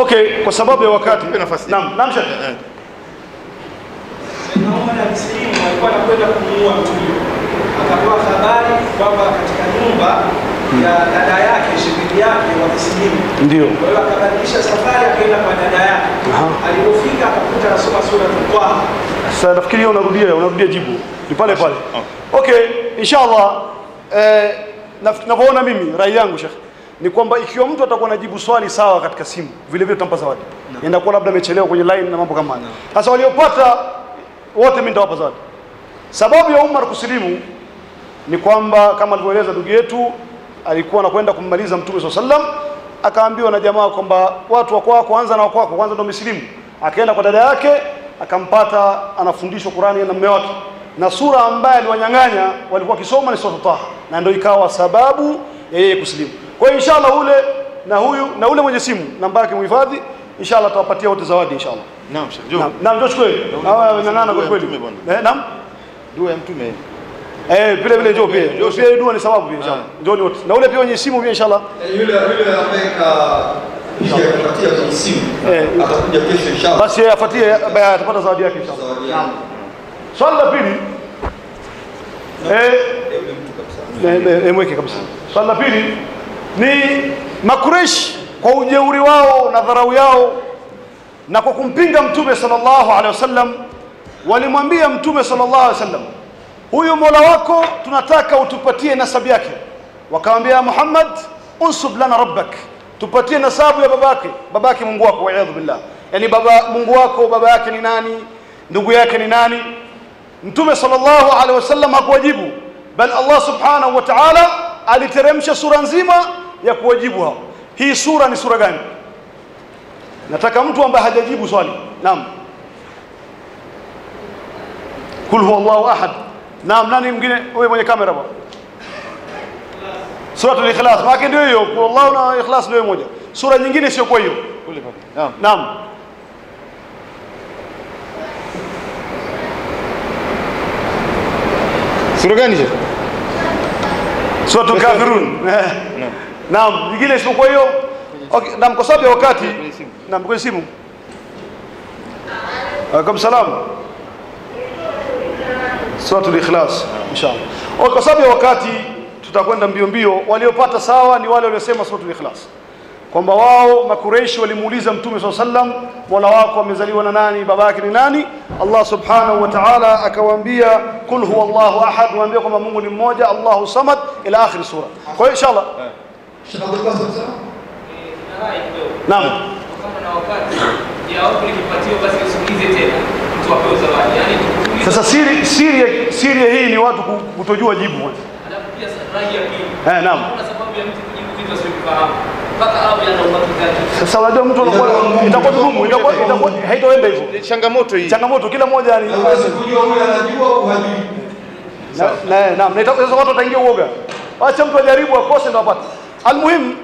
Speaker 3: Okay kwa sababu ya wakati. Naam naam
Speaker 2: Eh, eh.
Speaker 5: Alikuwa anakwenda kumuua mtume, akapewa habari kwamba katika nyumba ya dada yake shemeji yake wakisilimu.
Speaker 3: ndio
Speaker 5: Kwa hiyo akabadilisha safari akaenda kwa dada yake. Alipofika akakuta anasoma sura Taha.
Speaker 3: Sasa nafikiri unarudia unarudia jibu ni pale pale. Okay, inshallah eh, navyoona mimi rai yangu Sheikh ni kwamba ikiwa mtu atakuwa anajibu swali sawa katika simu vile vile tutampa zawadi. Inakuwa labda amechelewa kwenye line na mambo kama hayo. Sasa waliopata wote mimi nitawapa zawadi. Sababu ya Umar kusilimu ni kwamba kama alivyoeleza ndugu yetu alikuwa anakwenda kummaliza Mtume SAW sallam akaambiwa na jamaa kwamba watu wa kwako kwanza na wa kwako kwanza ndio mislimu akaenda kwa dada yake akampata anafundishwa Qurani na mume wake. Na sura ambaye aliwanyang'anya walikuwa kisoma ni sura Taha na ndio ikawa sababu ya yeye kusilimu kwa hiyo inshallah ule na huyu na ule mwenye simu namba yake muhifadhi inshallah tutawapatia wote zawadi inshallah.
Speaker 2: Naam, Sheikh.
Speaker 3: Naam naam njoo chukue hawa wamenang'ana kwa kweli. Eh naam.
Speaker 2: Dua ya mtume.
Speaker 3: Eh vile vile njoo pia.
Speaker 2: Njoo,
Speaker 3: pia dua ni sababu pia inshallah. Njoo wote na ule pia mwenye simu pia inshallah.
Speaker 4: Yule yule ameka ka kupatia kwenye simu.
Speaker 3: Eh.
Speaker 4: atakuja kesho inshallah.
Speaker 3: basi yeye afuatie atapata zawadi yake inshallah. Swali la pili. Eh. Ne- ne- kabisa. Swali la pili. Ni Makureshi kwa ujeuri wao na dharau yao na kwa kumpinga Mtume sallallahu alaihi wasallam, walimwambia Mtume sallallahu alaihi wasallam, huyu Mola wako tunataka utupatie nasabu yake. Wakamwambia Muhammad, unsub lana rabbak, tupatie nasabu ya babake, babake Mungu wako, waiyadhu billah. Yani baba Mungu wako baba yake ni nani, ndugu yake ni nani? Mtume sallallahu alaihi wasallam hakuwajibu, bal Allah subhanahu wa ta'ala aliteremsha sura nzima ya kuwajibu hao. Hii sura ni sura gani? Nataka mtu ambaye hajajibu swali. Naam. Kul huwa Allahu ahad. Naam, nani mwingine? Wewe mwenye kamera bwana. Suratul Ikhlas. Maana ndio hiyo. wallahu na Ikhlas ndio moja. Sura nyingine sio kwa hiyo.
Speaker 2: Kule pale. Naam.
Speaker 3: Naam.
Speaker 2: Sura gani Sheikh?
Speaker 3: Suratul Kafirun. Naam, nyingine sio kwa hiyo. Okay, naam kwa sababu ya wakati. Naam, kwenye simu. Alaikum salam. Suratul Ikhlas inshallah. Kwa sababu ya wakati tutakwenda mbio mbio. Waliopata sawa ni wale waliosema Suratul Ikhlas. Kwamba wao Makureishi walimuuliza Mtume swalla sallam, Mola wako amezaliwa na nani, baba yake ni nani? Allah Subhanahu wa Ta'ala akawaambia kul huwa Allahu ahad, waambia kwamba Mungu ni mmoja, Allahu samad ila akhir sura. Kwa hiyo inshallah. Naam.
Speaker 7: kama na wakati ya watu nikipatiwa basi tena mtu apewe zawadi yani tukuulize
Speaker 3: Sasa siri siri siri hii ni watu kutojua jibu.
Speaker 7: alafu pia rai ya pili
Speaker 3: Eh, naam.
Speaker 7: kuna sababu ya mtu kujibu vitu asivyofahamu mpaka awe ana uhakika
Speaker 3: Sasa unajua mtu anakuwa itakuwa vigumu, itakuwa itakuwa haitoenda hivyo.
Speaker 2: Changamoto hii.
Speaker 3: Changamoto kila mmoja ni
Speaker 4: kujua huyu anajua au hajui.
Speaker 3: na na naam, na sasa watu wataingia uoga. Acha mtu ajaribu akose ndo apate. Almuhimu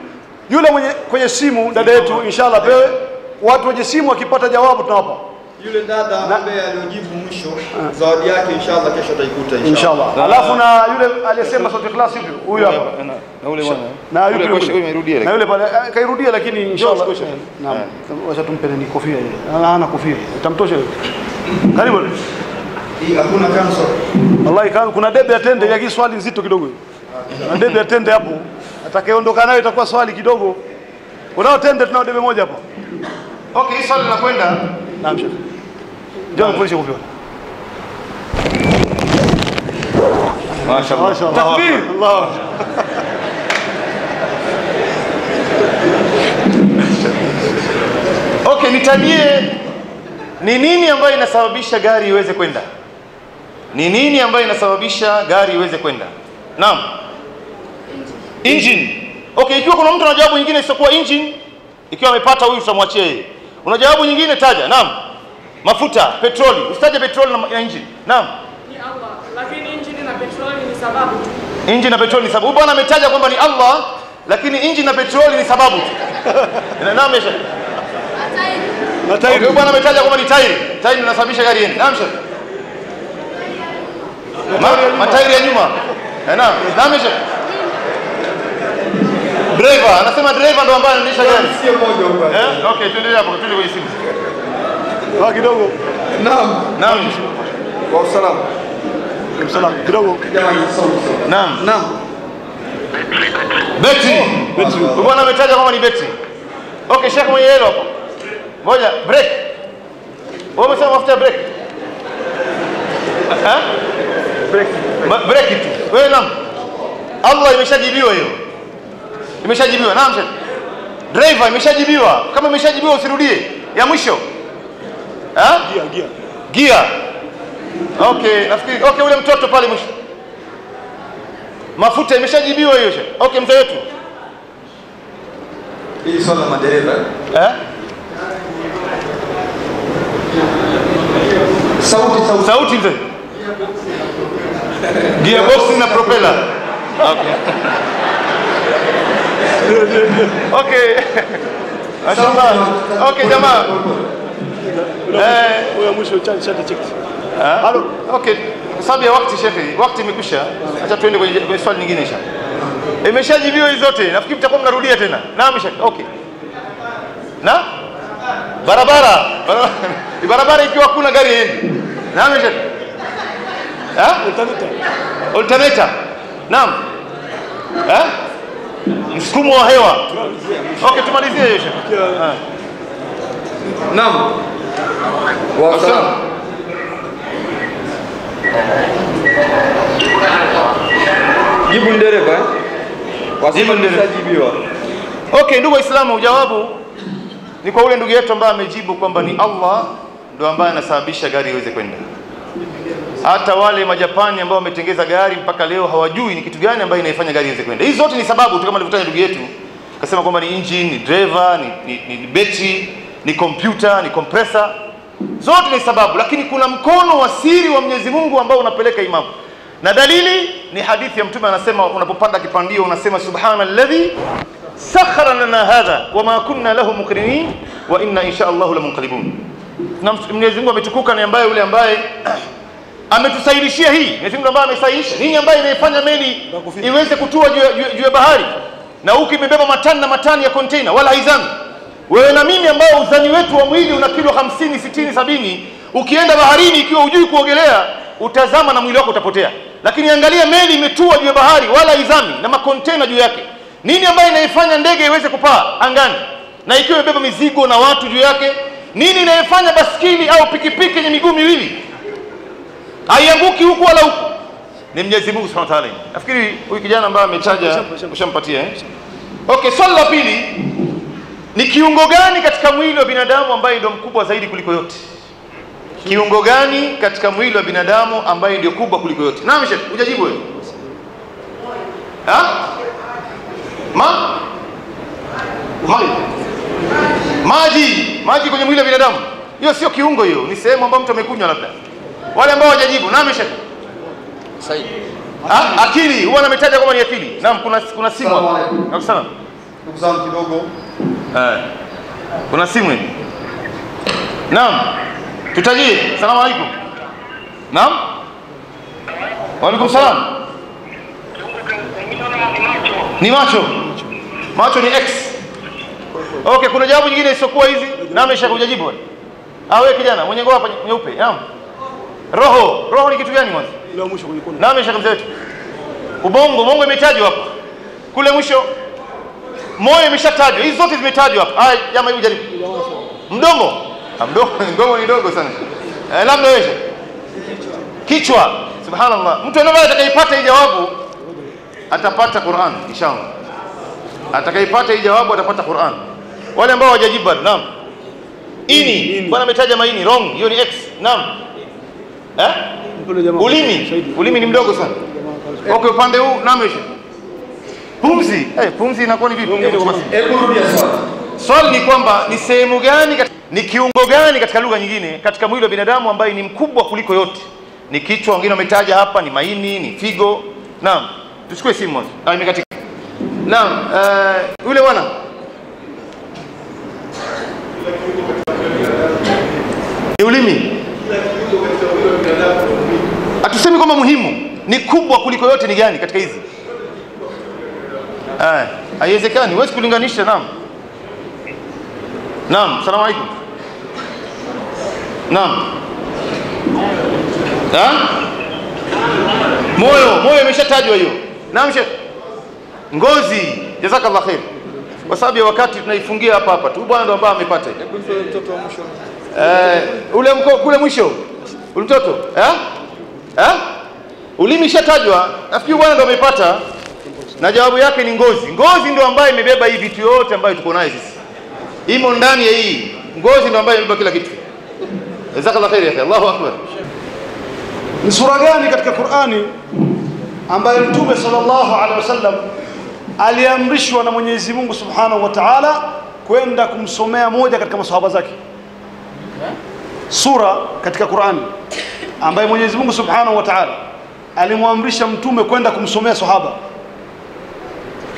Speaker 3: yule mwenye kwenye simu dada yetu inshallah pewe watu wenye simu akipata jawabu tunawapa
Speaker 4: Yule dada ambaye aliojibu mwisho zawadi yake inshallah kesho ataikuta inshallah.
Speaker 3: Alafu na yule aliyesema sote class hivi huyu hapa.
Speaker 2: Na yule bwana.
Speaker 3: Na
Speaker 2: Yule
Speaker 3: yule
Speaker 2: imerudia lakini.
Speaker 3: na yule pale eh, kairudia lakini inshallah. Naam. Wacha tumpe ni kofia ile. Ana hana kofia. Itamtosha ile. Karibu.
Speaker 4: Hii hakuna kanso.
Speaker 3: Wallahi kuna debe ya tende ya swali nzito kidogo. Na debe ya tende hapo. Atakayeondoka nayo itakuwa swali kidogo. Unao tende tunao debe moja hapo.
Speaker 2: Okay, hii swali linakwenda
Speaker 3: Naam shekhi. Njoo kofia.
Speaker 2: Mashaallah.
Speaker 3: Mashaallah.
Speaker 2: Takbir.
Speaker 3: Allah.
Speaker 2: Okay, nitajie ni nini ambayo inasababisha gari iweze kwenda? Ni nini ambayo inasababisha gari iweze kwenda? Naam. Engine. Okay, ikiwa kuna mtu ana jawabu nyingine isiyokuwa engine, ikiwa amepata huyu tutamwachia yeye. Una jawabu nyingine taja. Naam. Mafuta, petroli. Usitaje petroli na, engine. Naam.
Speaker 8: ni Allah, lakini injini na petroli ni sababu tu.
Speaker 2: Engine na petroli ni sababu. Bwana ametaja kwamba ni Allah, lakini engine na petroli ni sababu tu. Na- Naam, Sheikh.
Speaker 3: Na tairi.
Speaker 2: huyu bwana ametaja kwamba ni tairi. Tairi linasababisha gari yenu. Naam, Sheikh. Matairi ya nyuma. Eh, Naam. Naam, Sheikh. Driver, anasema driver ndo ambaye anaendesha gari.
Speaker 4: Sio moja huko.
Speaker 2: Eh? Okay, tuendelee hapo, tuende kwenye simu.
Speaker 3: Kwa kidogo.
Speaker 4: Naam.
Speaker 2: Naam.
Speaker 4: Kwa usalama.
Speaker 3: Kwa
Speaker 4: usalama kidogo.
Speaker 2: Naam.
Speaker 4: Naam.
Speaker 2: Beti. Beti. Huyu bwana ametaja kama ni beti. Okay, Sheikh mwenye hilo hapo. Ngoja, break. Wewe umesema mafuta break. Eh? Break. Break tu. Wewe naam. Allah imeshajibiwa hiyo. Imeshajibiwa. Naam Sheikh. Driver imeshajibiwa. Kama imeshajibiwa usirudie. Ya mwisho.
Speaker 3: Gia gia.
Speaker 2: Gia. Okay, nafikiri okay ule mtoto pale mwisho. Mafuta imeshajibiwa hiyo. Okay mzee wetu.
Speaker 4: Hii swala la madereva.
Speaker 2: Eh?
Speaker 4: Sauti sauti.
Speaker 2: Sauti mzee. gearbox na propeller okay okay okay jamaa eh
Speaker 3: Huyo mwisho cha cha check.
Speaker 2: Ah,
Speaker 3: Halo.
Speaker 2: Okay, kwa sababu ya wakati shekhi, wakati imekwisha. Acha tuende kwenye, kwenye swali nyingine insha. Imeshajibiwa hizo zote. Nafikiri mtakuwa mnarudia tena. Naam shekhi. Okay. Na barabara. Barabara, ikiwa kuna gari haiendi. Naam shekhi. Ah?
Speaker 3: Alternator.
Speaker 2: Alternator. Naam. Eh? Msukumo wa hewa. Okay, tumalizie hiyo shekhe.
Speaker 4: Naam. Wa salam. Jibu
Speaker 2: ndereva.
Speaker 4: nishajibiwa.
Speaker 2: Okay, ndugu Waislamu, jawabu ni kwa ule ndugu yetu ambaye amejibu kwamba ni Allah ndo ambaye anasababisha gari iweze kwenda. Hata wale majapani ambao wametengeza gari mpaka leo hawajui ni kitu gani ambayo inaifanya gari iweze kwenda. Hizi zote ni sababu tu, kama alivyotaja ndugu yetu, akasema kwamba ni engine, ni driver, ni, ni, ni, ni betri, ni kompyuta, ni kompresa, Zote ni sababu, lakini kuna mkono wa siri wa Mwenyezi Mungu ambao unapeleka imamu, na dalili ni hadithi ya Mtume anasema, unapopanda kipandio unasema subhana alladhi sakhara lana hadha wama kunna lahu mukrinin wa inna insha Allahu lamunqalibun. Na Mwenyezi Mungu ametukuka ni ambaye yule ambaye ametusairishia hii. Mwenyezi Mungu ambaye amesahihisha nini, ambaye inaifanya meli iweze kutua juu ya- juu- juu ya bahari, na huku imebeba matani na matani ya container, wala haizami. Wewe na mimi ambao uzani wetu wa mwili una kilo 50, 60, 70, ukienda baharini ikiwa hujui kuogelea utazama na mwili wako utapotea. Lakini angalia meli imetua juu ya bahari, wala izami na makontena juu yake. Nini ambayo inaifanya ndege iweze kupaa angani na ikiwa imebeba mizigo na watu juu yake? Nini inayefanya baskili au pikipiki yenye miguu miwili haianguki huku wala huku? Ni Mwenyezi Mungu Subhanahu wa Ta'ala. Nafikiri huyu kijana ambaye ametaja ushampatia eh? Okay, swali la pili ni kiungo gani katika mwili wa binadamu ambaye ndio mkubwa zaidi kuliko yote? Kiungo gani katika mwili wa binadamu ambaye ndio kubwa kuliko yote? Naam, Sheikh, hujajibu wewe. Ha? Ma? maji Maji, maji kwenye mwili wa binadamu. Hiyo sio kiungo hiyo, ni sehemu ambayo mtu amekunywa labda. Wale ambao hawajajibu, naam Sheikh.
Speaker 4: Sahihi.
Speaker 2: Ha? akili, huwa nametaja kwamba ni akili. Naam, kuna kuna simu. Hapo.
Speaker 4: alaykum. Ndugu zangu kidogo.
Speaker 2: Eh. Kuna simu hivi. Naam. Tutajie. Salamu alaikum. Naam. Wa alaykum salam. Ni macho. Macho ni X. Okay, kuna jawabu nyingine isiyokuwa hizi? Naam, Sheikh kujajibu wewe. Ah, wewe kijana mwenye ngoa hapa nyeupe. Naam. Roho, roho ni kitu gani mwanzo?
Speaker 3: Ile mwisho kwenye kona.
Speaker 2: Naam, Sheikh mzee wetu. Ubongo, ubongo imetajwa hapa. Kule mwisho moyo imeshatajwa. Hizi zote zimetajwa hapa. Haya, jamaa hebu jaribu. Mdomo. Ah, mdomo, mdomo ni dogo sana. Eh, labda wewe. Kichwa. Subhanallah. Mtu anaweza atakayepata hii jawabu atapata Qur'an inshallah. Atakayepata hii jawabu atapata Qur'an. Wale ambao hawajajibu bado, naam. Ini, bwana ametaja maini, wrong. Hiyo ni X. Naam. Eh? Ulimi, ulimi ni mdogo sana. Okay, upande huu namesha. Pumzi, eh, pumzi inakuwa ni vipi? Hebu
Speaker 4: rudia swali.
Speaker 2: Swali ni kwamba ni sehemu gani kat- ni kiungo gani katika lugha nyingine katika mwili wa binadamu ambaye ni mkubwa kuliko yote? Ni kichwa, wengine wametaja hapa, ni maini, ni figo. Naam. Tuchukue simu moja. Ah, imekatika. Naam, eh, yule bwana. Ni ulimi. Hatusemi kwamba muhimu, ni kubwa kuliko yote ni gani katika hizi? Eh, haiwezekani, huwezi kulinganisha. Naam, naam. Salamu alaikum. Naam. Ha? Moyo, moyo imeshatajwa hiyo. Naam. Ngozi, jazakallah khair. Kwa sababu ya wakati tunaifungia hapa hapa tu. Bwana ndo ambaye amepata. Eh, ule mko, kule mwisho ule mtoto eh? Eh? Ulimi shatajwa, nafikiri bwana ndo amepata, na jawabu yake ni ngozi. Ngozi ndio ambayo imebeba hii vitu yote ambayo tuko nayo sisi, imo ndani ya hii ngozi, ndio ambayo imebeba kila kitu. Jazakallah khair akhi, Allahu akbar.
Speaker 3: Ni sura gani katika Qur'ani ambayo Mtume sallallahu alaihi wasallam aliamrishwa na Mwenyezi Mungu Subhanahu wa Ta'ala kwenda kumsomea moja katika masahaba zake? Sura katika Qur'ani ambayo Mwenyezi Mungu Subhanahu wa Ta'ala alimwamrisha mtume kwenda kumsomea sahaba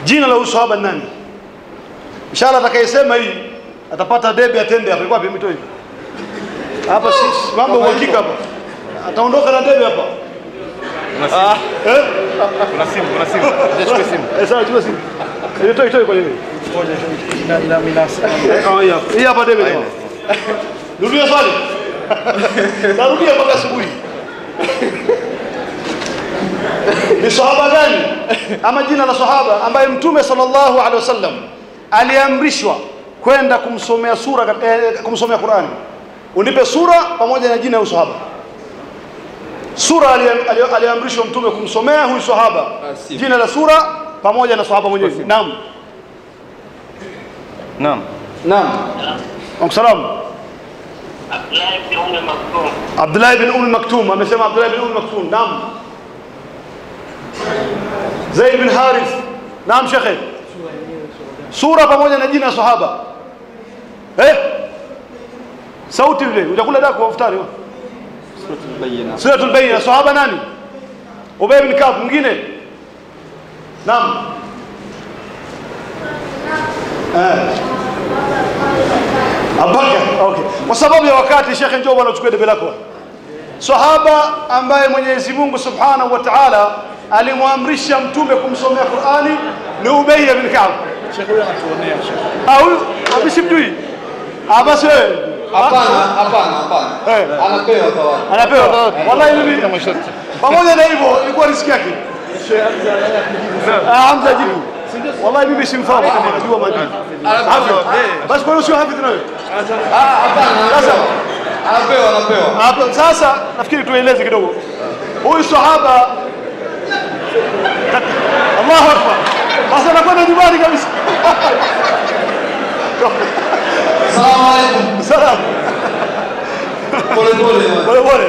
Speaker 3: jina la huyu sahaba ni nani? Inshallah atakayesema hii atapata debe atende hapa. Ilikuwa pimito hivi hapa sisi mambo uhakika hapa. Ataondoka na debe hapa. Ah eh?
Speaker 2: Kuna simu, kuna simu. Chukua simu.
Speaker 3: eh sawa chukua simu. Ile toi toi kwa nini?
Speaker 6: Ina ina minasa
Speaker 3: Eh, oh, hiyo hii hapa debe jamaa rudia swali. Narudia mpaka asubuhi ni sahaba gani? Ama jina la sahaba ambaye mtume sallallahu alaihi wasallam aliamrishwa kwenda kumsomea sura eh, kumsomea Qur'ani. Unipe sura pamoja na jina la sahaba. Sura aliamrishwa mtume kumsomea huyu sahaba. Jina la sura pamoja na sahaba mwenyewe. Naam.
Speaker 2: Naam.
Speaker 3: naam. Wa salam Abdullah ibn Umm Maktum amesema Abdullah ibn Umm Maktum naam Zaid bin Harith. Naam shekhe sura pamoja na jina sahaba. Eh? Sauti vile. Utakula dako wa iftari
Speaker 4: Bayyina.
Speaker 3: suratul bayna sahaba nani? Ubay bin Ka'b mwingine? Naam. Eh. Abubakar. Okay. Kwa sababu ya wakati shekhe njoo bwana uchukue debe lako. Sahaba ambaye Mwenyezi Mungu Subhanahu wa Ta'ala alimwamrisha mtume kumsomea Qur'ani ni Ubay bin Ka'b.
Speaker 6: Sheikh huyo anatuonea Sheikh.
Speaker 3: ah huyu ah basi wewe.
Speaker 4: Hapana, hapana, hapana.
Speaker 3: Eh.
Speaker 4: Anapewa
Speaker 3: anapewa wallahi mimi pamoja na hivyo ilikuwa riski yake. Ah, Hamza jibu wallahi mimi simfahamu. Kama najua majibu basi kwa hiyo sio hafidh nawe?
Speaker 4: Ah, hapana,
Speaker 3: sasa.
Speaker 4: Anapewa. Anapewa, anapewa.
Speaker 3: hapo sasa nafikiri tueleze kidogo. Huyu sahaba Allahu akbar sasa nakwenda nyumbani kabisa
Speaker 4: Salamu alaykum.
Speaker 3: salam
Speaker 4: Pole pole. Pole
Speaker 3: pole pole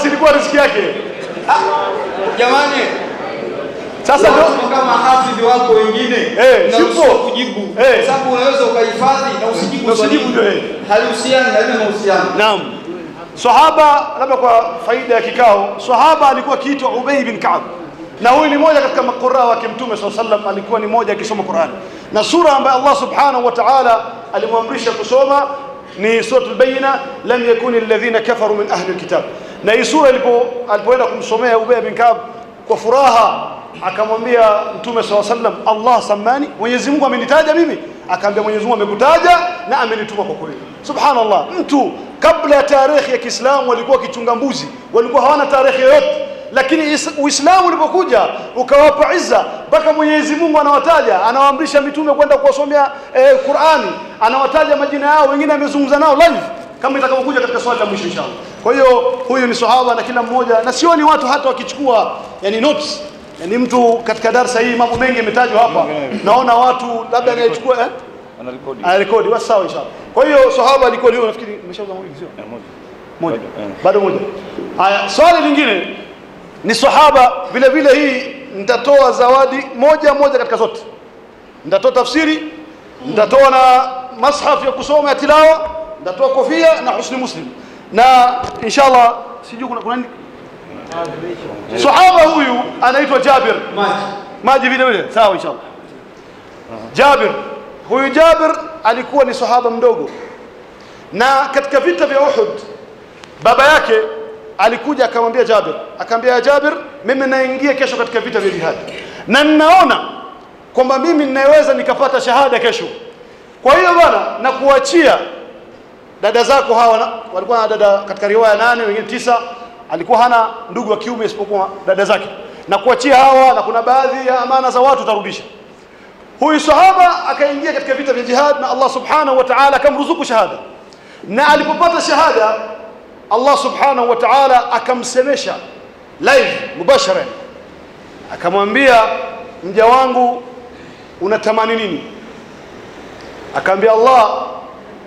Speaker 3: si ilikuwa riziki yake
Speaker 4: Jamani,
Speaker 3: sasa ndio
Speaker 4: kama hafidhi wako wengine
Speaker 3: Eh, sipo.
Speaker 4: kujibu
Speaker 3: Eh.
Speaker 4: sababu unaweza ukahifadhi na usijibu
Speaker 3: usijibu ndio, eh.
Speaker 4: halihusiani halina mahusiano
Speaker 3: Naam. Sahaba labda kwa faida ya kikao, sahaba alikuwa akiitwa Ubay bin Ka'b. Na huyu ni moja katika makura wake Mtume saa sallam alikuwa ni moja akisoma Qur'an. Na sura ambayo Allah Subhanahu wa Ta'ala alimwamrisha kusoma ni surat lbayina lam yakuni alladhina kafaru min ahli lkitab Na hii sura alipoenda kumsomea Ubay bin Ka'b kwa furaha akamwambia Mtume saa sallam Allah samani Mwenyezi Mungu amenitaja mimi? Akaambia Mwenyezi Mungu amekutaja na amenituma kwa kweli. Subhanallah mtu kabla ya tarehe ya Kiislamu walikuwa wakichunga mbuzi walikuwa hawana tarehe yoyote lakini Uislamu ulipokuja ukawapa izza mpaka Mwenyezi Mungu anawataja anawaamrisha mitume kwenda kuwasomea eh, Qur'ani anawataja majina yao wengine amezungumza nao live kama itakavyokuja katika swali la mwisho inshallah. Kwa hiyo huyu ni sahaba na kila mmoja na sio ni watu hata wakichukua yani notes. Yani mtu katika darsa hii mambo mengi yametajwa hapa. Naona watu labda anayechukua eh?
Speaker 2: Anarekodi.
Speaker 3: anarekodi basi sawa inshallah. Kwa hiyo sahaba alikuwa leo nafikiri nimeshauza moja sio?
Speaker 2: Eh, moja.
Speaker 3: moja.
Speaker 2: Eh.
Speaker 3: bado moja. Haya swali lingine ni sahaba vile vile hii nitatoa zawadi moja moja katika zote. Nitatoa tafsiri nitatoa na mashaf ya kusoma ya tilawa nitatoa kofia na husni muslim. Na inshallah sijui kuna kuna sahaba huyu anaitwa Jabir.
Speaker 4: Maji
Speaker 3: maji vile vile. Sawa inshallah. Jabir. Huyu Jabir alikuwa ni sahaba mdogo. Na katika vita vya Uhud baba yake alikuja akamwambia Jabir akamwambia "Ya Jabir mimi naingia kesho katika vita vya jihad na ninaona kwamba mimi ninaweza nikapata shahada kesho. Kwa hiyo bwana nakuachia dada zako hawa na- walikuwa na dada katika riwaya nane wengine tisa. Alikuwa hana ndugu wa kiume isipokuwa dada zake. Na kuachia hawa na kuna baadhi ya amana za watu utarudisha. Huyu sahaba akaingia katika vita vya jihad na Allah subhanahu wa ta'ala akamruzuku shahada. Na alipopata shahada Allah subhanahu wa ta'ala akamsemesha live mubashara akamwambia mja wangu unatamani nini? Akaambia Allah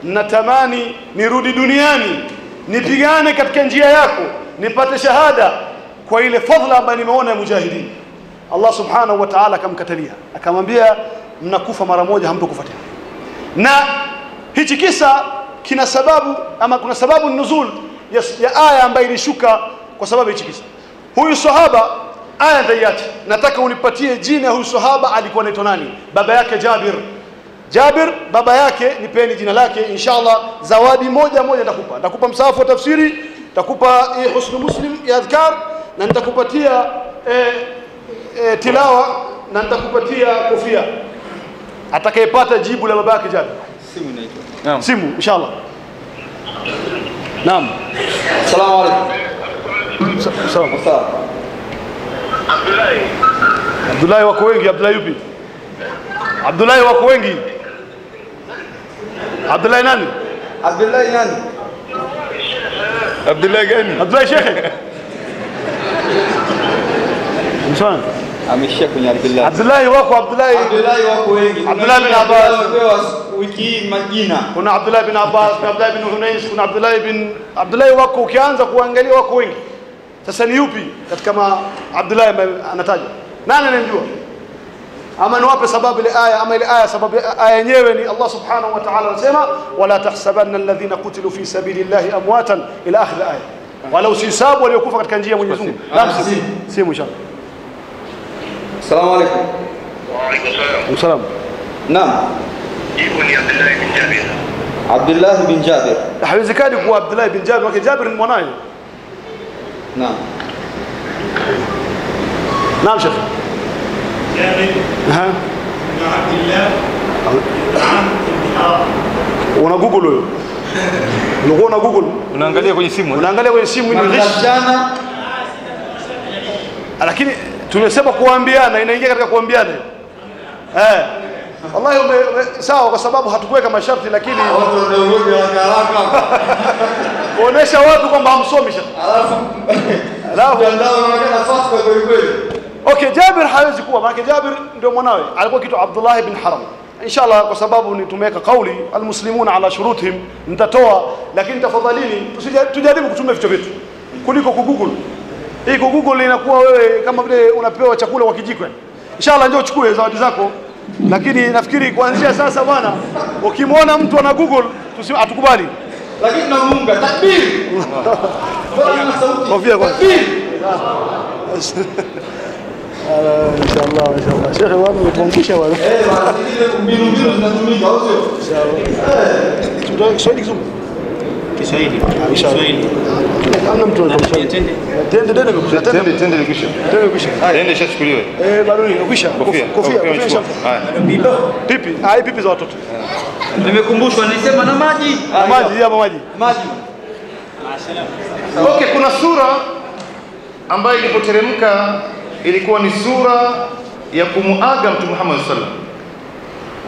Speaker 3: natamani nirudi duniani nipigane katika njia yako nipate shahada kwa ile fadhila ambayo nimeona ya mujahidin. Allah subhanahu wa ta'ala akamkatalia. Akamwambia mnakufa mara moja hamtokufa tena na hichi kisa kina sababu ama kuna sababu nuzul ya, ya aya ambayo ilishuka kwa sababu hichi kisa. Huyu sahaba aya ndaiacha nataka unipatie jina huyu sahaba alikuwa anaitwa nani? Baba yake Jabir. Jabir baba yake nipeni jina lake inshallah zawadi moja moja nitakupa. Nitakupa msahafu wa tafsiri nitakupa eh, husnu muslim ya adhkar na nitakupatia eh, eh, tilawa na nitakupatia kofia. Atakayepata jibu la baba yake Jabir.
Speaker 4: Simu inaitwa.
Speaker 3: Simu inshallah naam
Speaker 4: salamu alaykum
Speaker 3: Sa- sawa
Speaker 4: sawa
Speaker 3: Abdullahi wako wengi Abdullahi yupi Abdullahi wako wengi Abdullahi nani
Speaker 4: Abdullahi nani
Speaker 2: Abdullah gani?
Speaker 3: Abdullahi Shekhe Msana
Speaker 4: ameshia kwenye Abdullahi
Speaker 3: Abdullahi wako Abdullahi
Speaker 4: Abdullahi wako wengi Kuna
Speaker 3: Abdullahi bin Abbas.
Speaker 4: wamepewa wiki hii majina
Speaker 3: kuna Abdullahi bin Abbas kuna Abdullahi bin Hunais kuna Abdullahi bin Abdullahi wako ukianza kuangalia wako wengi sasa ni yupi katika ma Abdullahi ambaye anataja nani anamjua ama niwape sababu ile aya ama ile aya sababu aya yenyewe ni Allah subhanahu wa ta'ala anasema wala tahsabanna alladhina qutilu fi sabilillahi amwatan ila akhir aya wala usisabu waliokufa katika njia ya Mwenyezi Mungu naam si si mwisho
Speaker 4: salamu alaykum
Speaker 3: msalam
Speaker 4: naam
Speaker 9: jibu ni Abdullahi bin Jabir.
Speaker 4: Abdullahi bin Jabir
Speaker 3: haiwezekani kuwa Abdullah bin Jabir wake Jabir ni mwanaye
Speaker 4: naam
Speaker 3: naam shekhi Aha. una google huyo ulikuwa una google
Speaker 2: Unaangalia kwenye simu. eh?
Speaker 3: unaangalia kwenye simu ni ghish
Speaker 4: Mnamjana
Speaker 3: lakini tumesema kuambiana inaingia katika kuambiana eh. Wallahi ume, sawa kwa sababu hatukuweka masharti lakini kuonesha watu kwamba hamsomi okay Jabir hawezi kuwa maana Jabir ndio mwanawe. Alikuwa kitu Abdullah ibn Haram. Inshallah kwa sababu ni tumeweka kauli almuslimuna ala shurutihim nitatoa lakini tafadhalini tujaribu kutumia vichwa vyetu kuliko kugoogle hii kugoogle inakuwa wewe kama vile unapewa chakula kwa kijiko inshallah njoo uchukue zawadi zako. Lakini nafikiri kuanzia sasa bwana ukimwona mtu ana google tusi atukubali
Speaker 4: lakini tunamuunga. Takbir bwana na sauti
Speaker 3: Kofia kwanza.
Speaker 4: takbir
Speaker 3: inshallah inshallah. Shekhe wangu umetuangusha bwana.
Speaker 4: Eh basi ile mbinu mbinu zinatumika au sio?
Speaker 3: Kiswahili kizungu Kiswahili. Kiswahili. Hamna mtu anafanya tende. Tende tende imekwisha tende.
Speaker 2: Tende tende
Speaker 3: tende imekwisha
Speaker 2: Tende ishachukuliwa.
Speaker 3: eh bado imekwisha
Speaker 2: Kofia.
Speaker 3: kofia kofia
Speaker 2: imechukua.
Speaker 3: imesha
Speaker 2: Haya.
Speaker 3: pipi. Pipi. Za watoto.
Speaker 4: Nimekumbushwa nilisema na maji.
Speaker 3: Na maji hapa maji.
Speaker 4: Maji.
Speaker 2: Okay, kuna sura ambayo ilipoteremka ilikuwa ni sura ya kumuaga Mtume Muhammad sallallahu alaihi wasallam.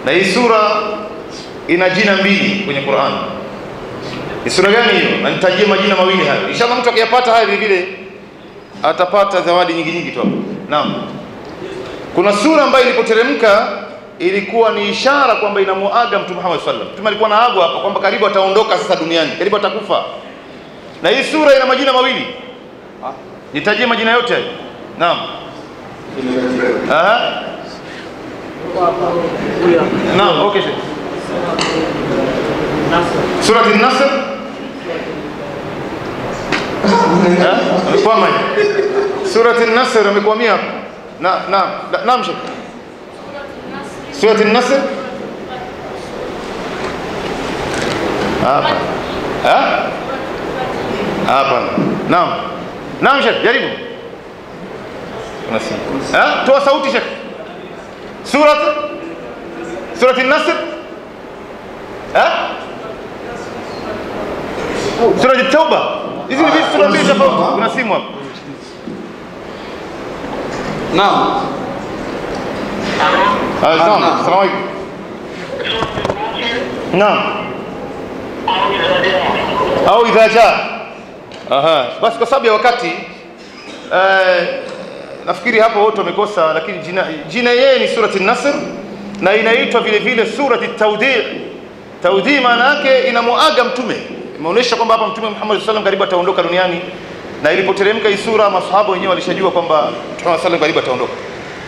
Speaker 2: Na hii sura ina jina mbili kwenye Qur'an. Ni sura gani hiyo? Na nitajie majina mawili hayo. Inshallah mtu akiyapata haya vile vile atapata zawadi nyingi nyingi tu. Naam. Kuna sura ambayo ilipoteremka ilikuwa ni ishara kwamba inamuaga Mtume Muhammad sallallahu alaihi wasallam. Mtume alikuwa anaagwa hapa kwamba karibu ataondoka sasa duniani, karibu atakufa. Na hii sura ina majina mawili. Nitajie majina yote hayo. Naam. Aha. Naam, okay. Sheikh. Surati An-Nasr. Eh? Amekwama. Surati An-Nasr amekwamia hapa. Na na na- naam Sheikh. Surati An-Nasr. Hapa. Eh? Hapa. Naam. Naam Sheikh, jaribu. Kuna simu. Eh? Toa sauti Sheikh. Surat Surat An-Nasr. Eh? Surat At-Tauba. Hizi ni vitu sura mbili tofauti. Kuna simu hapa.
Speaker 4: naam
Speaker 2: Ah, Naam.
Speaker 4: naam.
Speaker 2: Asalamu alaykum. Naam. Au idha jaa. Aha. Basi kwa sababu ya wakati eh, nafikiri hapo wote wamekosa, lakini jina jina yeye ni surati An-Nasr na inaitwa vile vile surati Tawdi'. Tawdi' maana yake inamuaga mtume, imeonyesha kwamba hapa mtume Muhammad sallallahu alaihi wasallam karibu ataondoka duniani, na ilipoteremka hii sura masahaba wenyewe walishajua kwamba mtume sallallahu karibu ataondoka.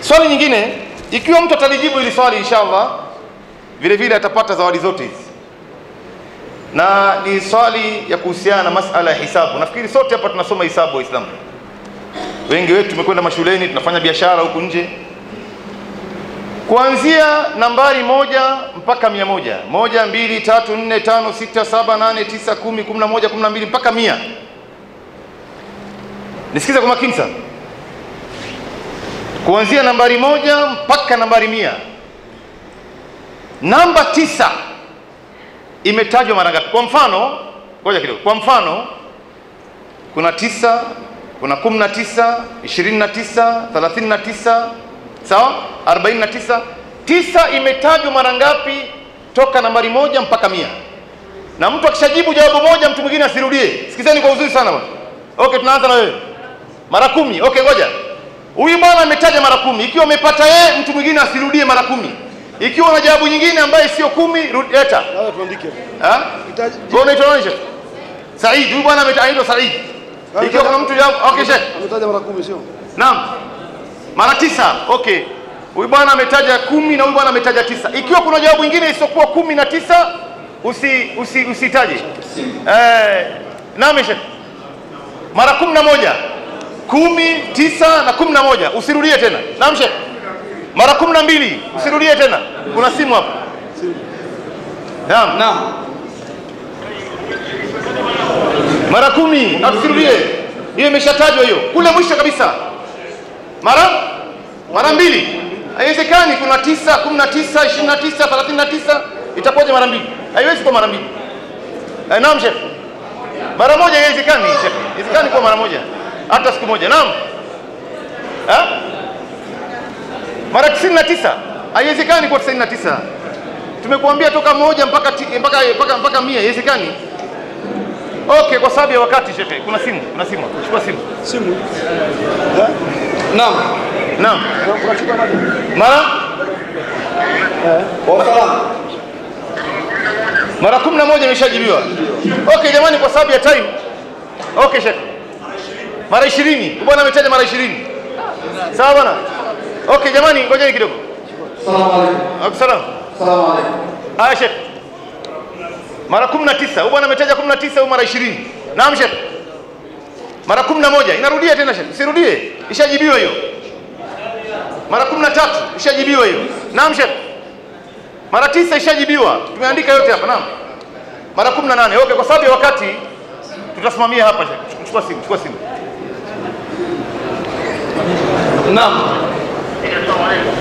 Speaker 2: Swali nyingine, ikiwa mtu atalijibu hili swali inshallah, vile vile atapata zawadi zote hizi, na ni swali ya kuhusiana na masala ya hisabu. Nafikiri sote hapa tunasoma hisabu Waislamu. wengi wetu tumekwenda mashuleni tunafanya biashara huku nje kuanzia nambari moja mpaka mia moja. Moja mbili tatu nne tano sita saba nane tisa kumi kumi na moja kumi na mbili mpaka mia. Nisikiza kwa makini sana. Kuanzia nambari moja mpaka nambari mia. Namba tisa imetajwa mara ngapi? Kwa mfano ngoja kidogo. Kwa mfano kuna tisa kuna kumi na tisa ishirini na tisa thelathini na tisa sawa arobaini na tisa tisa imetajwa mara ngapi toka nambari moja mpaka mia na mtu akishajibu jawabu moja mtu mwingine asirudie sikizeni kwa uzuri sana bwana okay tunaanza na wewe mara kumi okay ngoja huyu bwana ametaja mara kumi ikiwa umepata yeye mtu mwingine asirudie mara kumi ikiwa na jawabu nyingine ambaye sio kumi leta
Speaker 3: Haya tuandike.
Speaker 2: Ha? Wewe unaitwa nani Sheikh? Said. Huyu bwana anaitwa saidi Ikiwa kuna mtu jawabu, okay.
Speaker 3: Ametaja mara kumi sio?
Speaker 2: Naam. Mara tisa. Okay. Huyu bwana ametaja kumi na huyu bwana ametaja tisa. Ikiwa kuna jawabu ingine isiyokuwa kumi na tisa usi usi usitaje. Eh, naam Sheikh. Mara kumi na moja. Kumi, tisa na kumi na moja. Usirudie tena. Naam Sheikh. Mara kumi na mbili. Usirudie tena. Kuna simu hapa. Naam.
Speaker 4: Naam.
Speaker 2: mara kumi na usirudie hiyo imeshatajwa hiyo kule mwisho kabisa mara? Mara mbili. Haiwezekani kuna tisa kumi na tisa ishirini na tisa thelathini na tisa. Itakuwaje mara mbili? Haiwezi kuwa mara mbili. Eh, naam shekh mara moja haiwezekani shekh haiwezekani kuwa mara moja. Hata siku moja. Naam. Ha? mara tisini na tisa. Haiwezekani kuwa tisini na tisa. Tumekuambia toka moja mpaka mpaka mpaka, mpaka mia. Haiwezekani Okay, kwa sababu ya wakati shekhe, kuna simu, kuna simu. Chukua simu.
Speaker 3: Simu.
Speaker 4: Naam.
Speaker 2: Naam.
Speaker 3: Unachukua nani?
Speaker 2: Mara
Speaker 4: Wa salamu.
Speaker 2: mara 11 imeshajibiwa. Okay jamani, kwa sababu ya time. Okay shekhe. Mara 20. Bwana ametaja mara 20. Sawa bwana? Okay jamani, ngojeni kidogo.
Speaker 4: Salamu alaykum.
Speaker 2: Alaykum salam.
Speaker 4: Salamu alaykum.
Speaker 2: Haya shekhe. Mara 19. Huyu bwana ametaja 19 au mara 20. Naam shekhe. Mara 11. Inarudia tena shekhe. sirudie Ishajibiwa hiyo. Mara 13 ishajibiwa hiyo. Naam shekhe. Mara 9 ishajibiwa. Tumeandika yote hapa. Naam. Mara 18. Okay, kwa sababu ya wakati tutasimamia hapa shekhe. Chukua simu, chukua simu.
Speaker 4: Naam.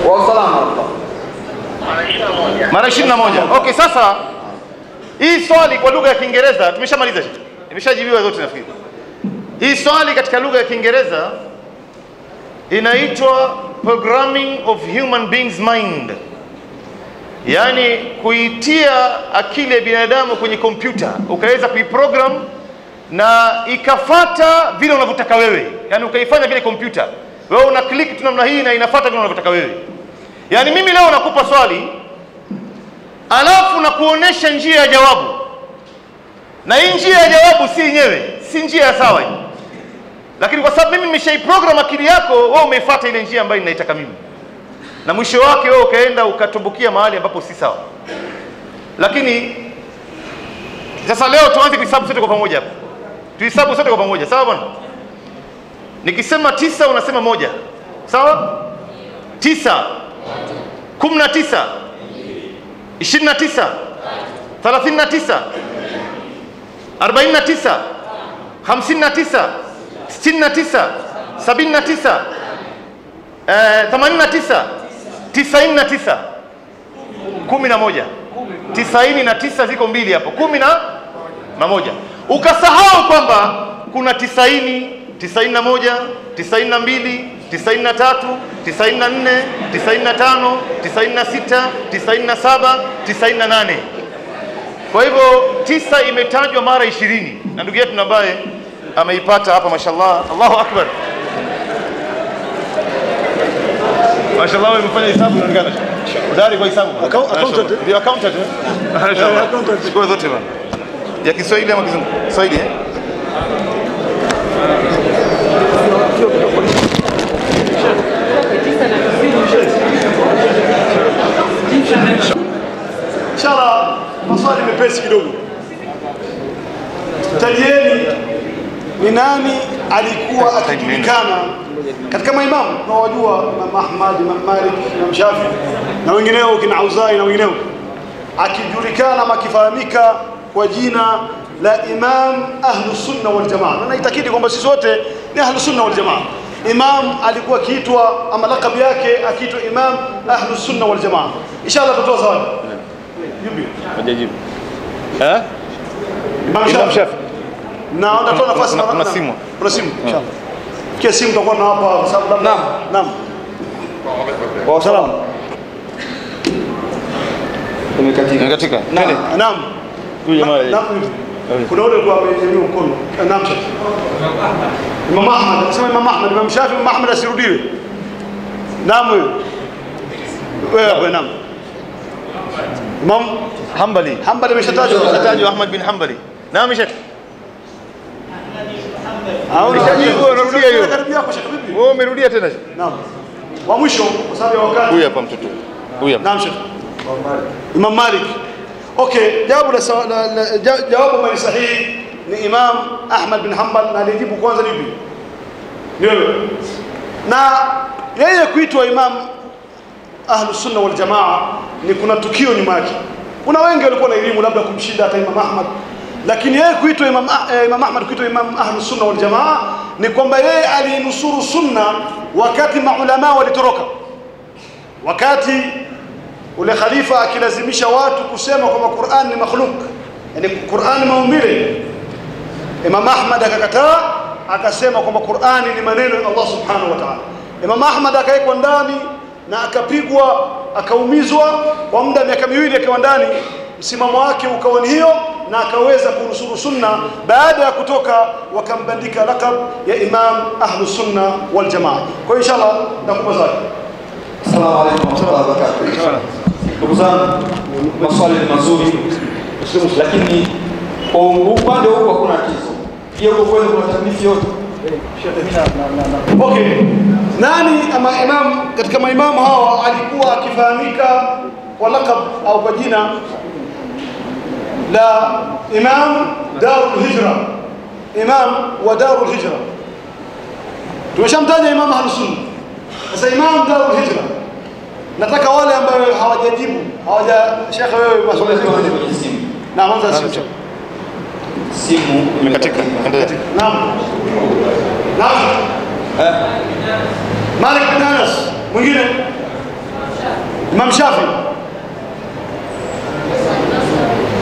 Speaker 4: Wa salamu.
Speaker 2: Mara 21. Okay, sasa hii swali kwa lugha ya Kiingereza tumeshamaliza. Imeshajibiwa zote nafikiri. Hii swali katika lugha ya Kiingereza inaitwa programming of human beings mind, yaani kuitia akili ya binadamu kwenye kompyuta ukaweza kuiprogram na ikafata vile unavyotaka wewe, yaani ukaifanya vile kompyuta. Wewe una click tu namna hii na inafata vile unavyotaka wewe. Yaani mimi leo nakupa swali alafu na kuonesha njia ya jawabu, na hii njia ya jawabu si yenyewe, si njia ya sawa hii. Lakini kwa sababu mimi nimeshaiprogram akili yako, wewe umeifuata ile njia ambayo ninaitaka mimi, na mwisho wake wewe ukaenda ukatumbukia mahali ambapo si sawa. Lakini sasa leo tuanze kuhesabu sote kwa pamoja hapa, tuhesabu sote kwa pamoja, sawa bwana? Nikisema tisa unasema moja, sawa? Tisa, kumi na tisa, ishirini na tisa, thelathini na tisa, arobaini na tisa, hamsini na tisa ziko mbili hapo. kumi na na moja. Ukasahau kwamba kuna tisaini tisaini na moja tisaini na mbili tisaini na tatu tisaini na nne tisaini na tano tisaini na sita tisaini na saba tisaini na nane. Kwa hivyo tisa imetajwa mara ishirini. Na ndugu yetu ambaye ameipata hapa mashallah Allahu akbar. Mashallah imefanya hisabu inaonekana udari kwa
Speaker 3: Account- eh?
Speaker 2: ndio accountant eh? Mashallah. Kwa zote bana. Ya Kiswahili ama Kizungu? Kiswahili eh
Speaker 3: Inshallah maswali mepesi kidogo. Tajieni ni nani alikuwa akijulikana katika maimamu tunawajua Imam Ahmad, Imam Malik, Imam Shafi na wengineo kina Auzai na wengineo, akijulikana ama akifahamika kwa jina la Imam Ahlus Sunna wal Jamaa, na naitakidi kwamba sisi wote ni Ahlus Sunna wal Jamaa. Imam alikuwa akiitwa ama lakabi yake akiitwa Imam Ahlus Sunna wal Jamaa. Inshallah tutoa zawadi. Yupi?
Speaker 2: Hajajibu. Eh?
Speaker 3: Imam Shafi. Na utatoa nafasi na-
Speaker 2: kuna
Speaker 3: na-
Speaker 2: simu.
Speaker 3: Kuna simu inshallah. Kia simu tutakuwa na hapa kwa sababu labda
Speaker 4: Naam.
Speaker 3: Naam.
Speaker 4: Kwa
Speaker 3: Salam.
Speaker 4: Tumekatika.
Speaker 2: Katika.
Speaker 4: Naam.
Speaker 3: Naam.
Speaker 2: Huyu jamaa.
Speaker 3: Naam. Kuna ule kwa mwenye mkono. Eh, Naam. Imam Ahmad, sema Imam Ahmad, Imam Shafi, Imam Ahmad asirudiwe. Naam huyo. Wewe hapo naam. Imam
Speaker 2: Hanbali.
Speaker 3: Hanbali ameshatajwa.
Speaker 2: Tajwa Ahmad bin Hanbali. Naam Sheikh.
Speaker 3: Hauna
Speaker 2: Umeshajibu, unarudia hiyo. Wewe umerudia tena.
Speaker 3: Naam. Wa mwisho kwa sababu ya wakati.
Speaker 2: Huyu hapa mtoto. Huyu hapa.
Speaker 3: Naam Sheikh. Imam Malik. Okay, jawabu la, jawabu mali sahihi ni Imam Ahmad bin Hanbal na alijibu kwanza? Ni wewe. Na yeye kuitwa Imam Ahlus Sunna wal Jamaa ni kuna tukio nyuma yake. Kuna wengi walikuwa na elimu labda kumshinda hata Imam Ahmad. Lakini yeye kuitwa Imam, Ah- eh, Imam Ahmad kuitwa Imam Ahlus Sunna wal Jamaa ni kwamba yeye alinusuru sunna wakati maulama walitoroka. Wakati ule khalifa akilazimisha watu kusema kwamba Qur'an ni makhluk, yani Qur'an ni maumbile. Imam Ahmad akakataa, akasema kwamba Qur'ani ni maneno ya Allah subhanahu wa ta'ala. Imam Ahmad akawekwa ndani na akapigwa, akaumizwa kwa muda wa miaka miwili akiwa ndani. Msimamo wake ukawa ni hiyo, na akaweza kunusuru sunna. Baada ya kutoka, wakambandika lakab ya Imam ahlu Sunna wal Jamaa. Kwa hiyo inshallah nakupa zake
Speaker 4: Assalamu alaikum wa barakatuh Ndugu zangu, maswali ni mazuri, lakini kwa upande huko hakuna tatizo. Je, huko kwenu kuna taklifu yote?
Speaker 3: Okay. Nani ama imam katika maimamu hawa alikuwa akifahamika kwa laqab au kwa jina la Imam Darul Hijra, Imam wa Darul Hijra. Tumeshamtaja Imam Ahlus Sunna. Sasa Imam Darul Hijra, nataka wale ambao hawajajibu hawaja shekhe, wewe maswali yako na mwanzo simu.
Speaker 4: Simu
Speaker 2: Imekatika.
Speaker 3: Naam. Naam.
Speaker 4: Eh,
Speaker 3: Malik bin Anas, mwingine Imam Shafi,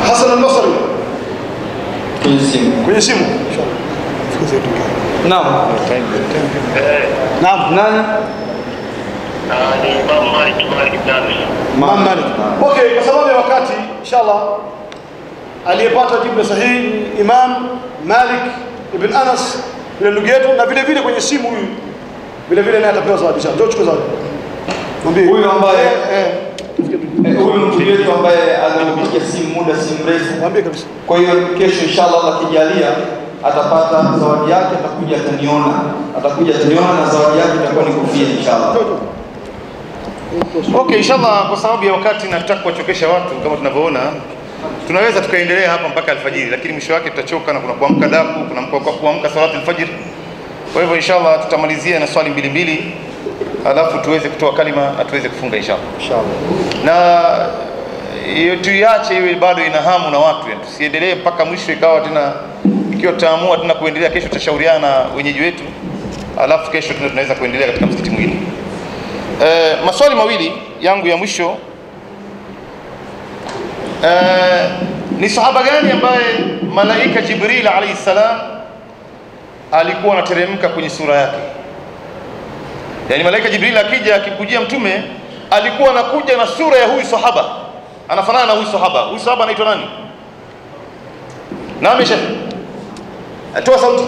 Speaker 3: Hasan al-Basri
Speaker 4: kwenye simu.
Speaker 3: kwenye simu.
Speaker 4: Naam.
Speaker 3: Naam,
Speaker 4: Nani?
Speaker 9: Ah, ni Imam Malik Malik ibn Anas.
Speaker 3: Imam Malik. Okay, kwa sababu ya wakati inshallah aliyepata jibu sahihi ni Imam Malik ibn Anas yule ndugu yetu, na vile vile kwenye simu huyu vile vile naye atapewa zawadi. Njoo chukua zawadi. Mwambie
Speaker 4: Huyu ambaye-
Speaker 3: eh, eh,
Speaker 4: Eh, Huyu mtu yetu ambaye alinipigia simu muda si mrefu.
Speaker 3: mwambie kabisa.
Speaker 4: Kwa hiyo kesho inshallah Allah akijalia atapata zawadi yake, atakuja ataniona, atakuja ataniona na zawadi yake itakuwa ni kofia inshallah.
Speaker 2: Okay, inshallah kwa sababu ya wakati nataka kuwachokesha watu kama tunavyoona tunaweza tukaendelea hapa mpaka alfajiri, lakini mwisho wake tutachoka na kuna kuamka daku, kuna kuamka salati alfajiri. Kwa hivyo inshallah tutamalizia na swali mbili mbili, alafu tuweze kutoa kalima na tuweze kufunga inshallah.
Speaker 3: Inshallah.
Speaker 2: Na hiyo tuiache iwe bado ina hamu na watu, yani tusiendelee mpaka mwisho ikawa tena, ikiwa tutaamua tena kuendelea, kesho tutashauriana na wenyeji wetu, alafu kesho tena tunaweza kuendelea katika msikiti mwingine. Eh, maswali mawili yangu ya mwisho eh, ni sahaba gani ambaye malaika Jibril alayhi salam alikuwa anateremka kwenye sura yake? Yani malaika Jibril akija akikujia mtume alikuwa anakuja na sura ya huyu sahaba, anafanana na huyu sahaba. Huyu sahaba anaitwa nani? Nami shekhe, atoa sauti.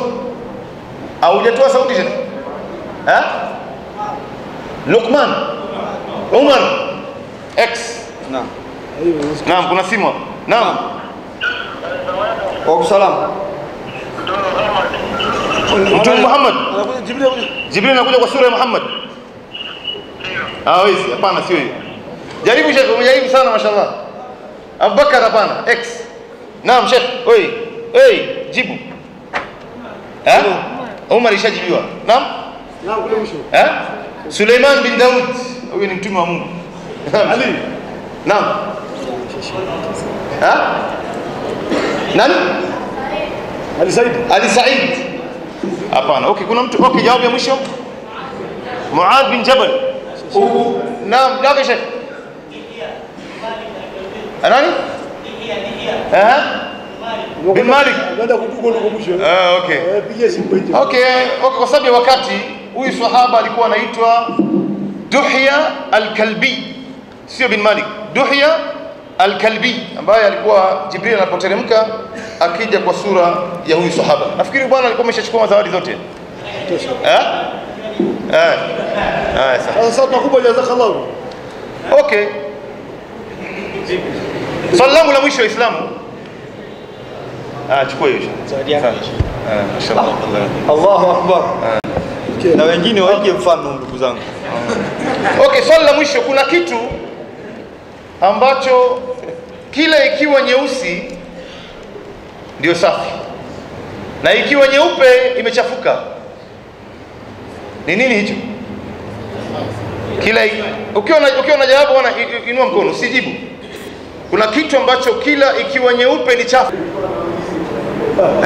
Speaker 2: Au sauti shekhe? Luqman Umar X.
Speaker 4: Naam,
Speaker 2: kuna simu hapo. Naam.
Speaker 4: Wa salaam.
Speaker 2: Mtume Muhammad.
Speaker 3: Anakuja Jibril anakuja.
Speaker 2: Jibril anakuja kwa sura ya Muhammad. Ah, wewe hapana sio hiyo. Jaribu Sheikh, umejaribu sana mashallah. Abubakar hapana, X. Naam Sheikh, oi. Oi, jibu. Eh? Umar ishajibiwa. Naam?
Speaker 3: Naam, kule mwisho.
Speaker 2: Eh? Suleiman bin Daud, huyu ni mtume wa Mungu.
Speaker 3: Ali.
Speaker 2: Naam. Ha? Nani?
Speaker 3: Ali Said.
Speaker 2: Ali Said. Hapana. Okay, kuna mtu okay, jawabu ya mwisho. Muadh bin Jabal. Naam, ndio shekh. Nani? Aha. Bin Malik.
Speaker 3: Nenda kugugo huko mwisho.
Speaker 2: Ah, okay.
Speaker 3: Eh, pigia simu hiyo.
Speaker 2: Okay, okay, kwa sababu ya wakati huyu sahaba alikuwa anaitwa Duhya al-Kalbi, sio bin Malik. Duhya al-Kalbi ambaye alikuwa Jibril anapoteremka akija kwa sura ya huyu sahaba. Nafikiri bwana alikuwa ameshachukua zawadi zote. Eh? Eh. Ah, sawa.
Speaker 3: Sasa tunakupa jazakallahu.
Speaker 2: Okay. Swali langu la mwisho Waislamu. Ah, chukua hiyo. Ah, mashallah.
Speaker 4: Allahu akbar. Na wengine waige mfano ndugu zangu.
Speaker 2: Okay, swali la mwisho, kuna kitu ambacho kila ikiwa nyeusi ndio safi na ikiwa nyeupe imechafuka. Ni nini hicho? Kila ukiwa na, ukiwa na jawabu inua mkono, usijibu. Kuna kitu ambacho kila ikiwa nyeupe ni chafu.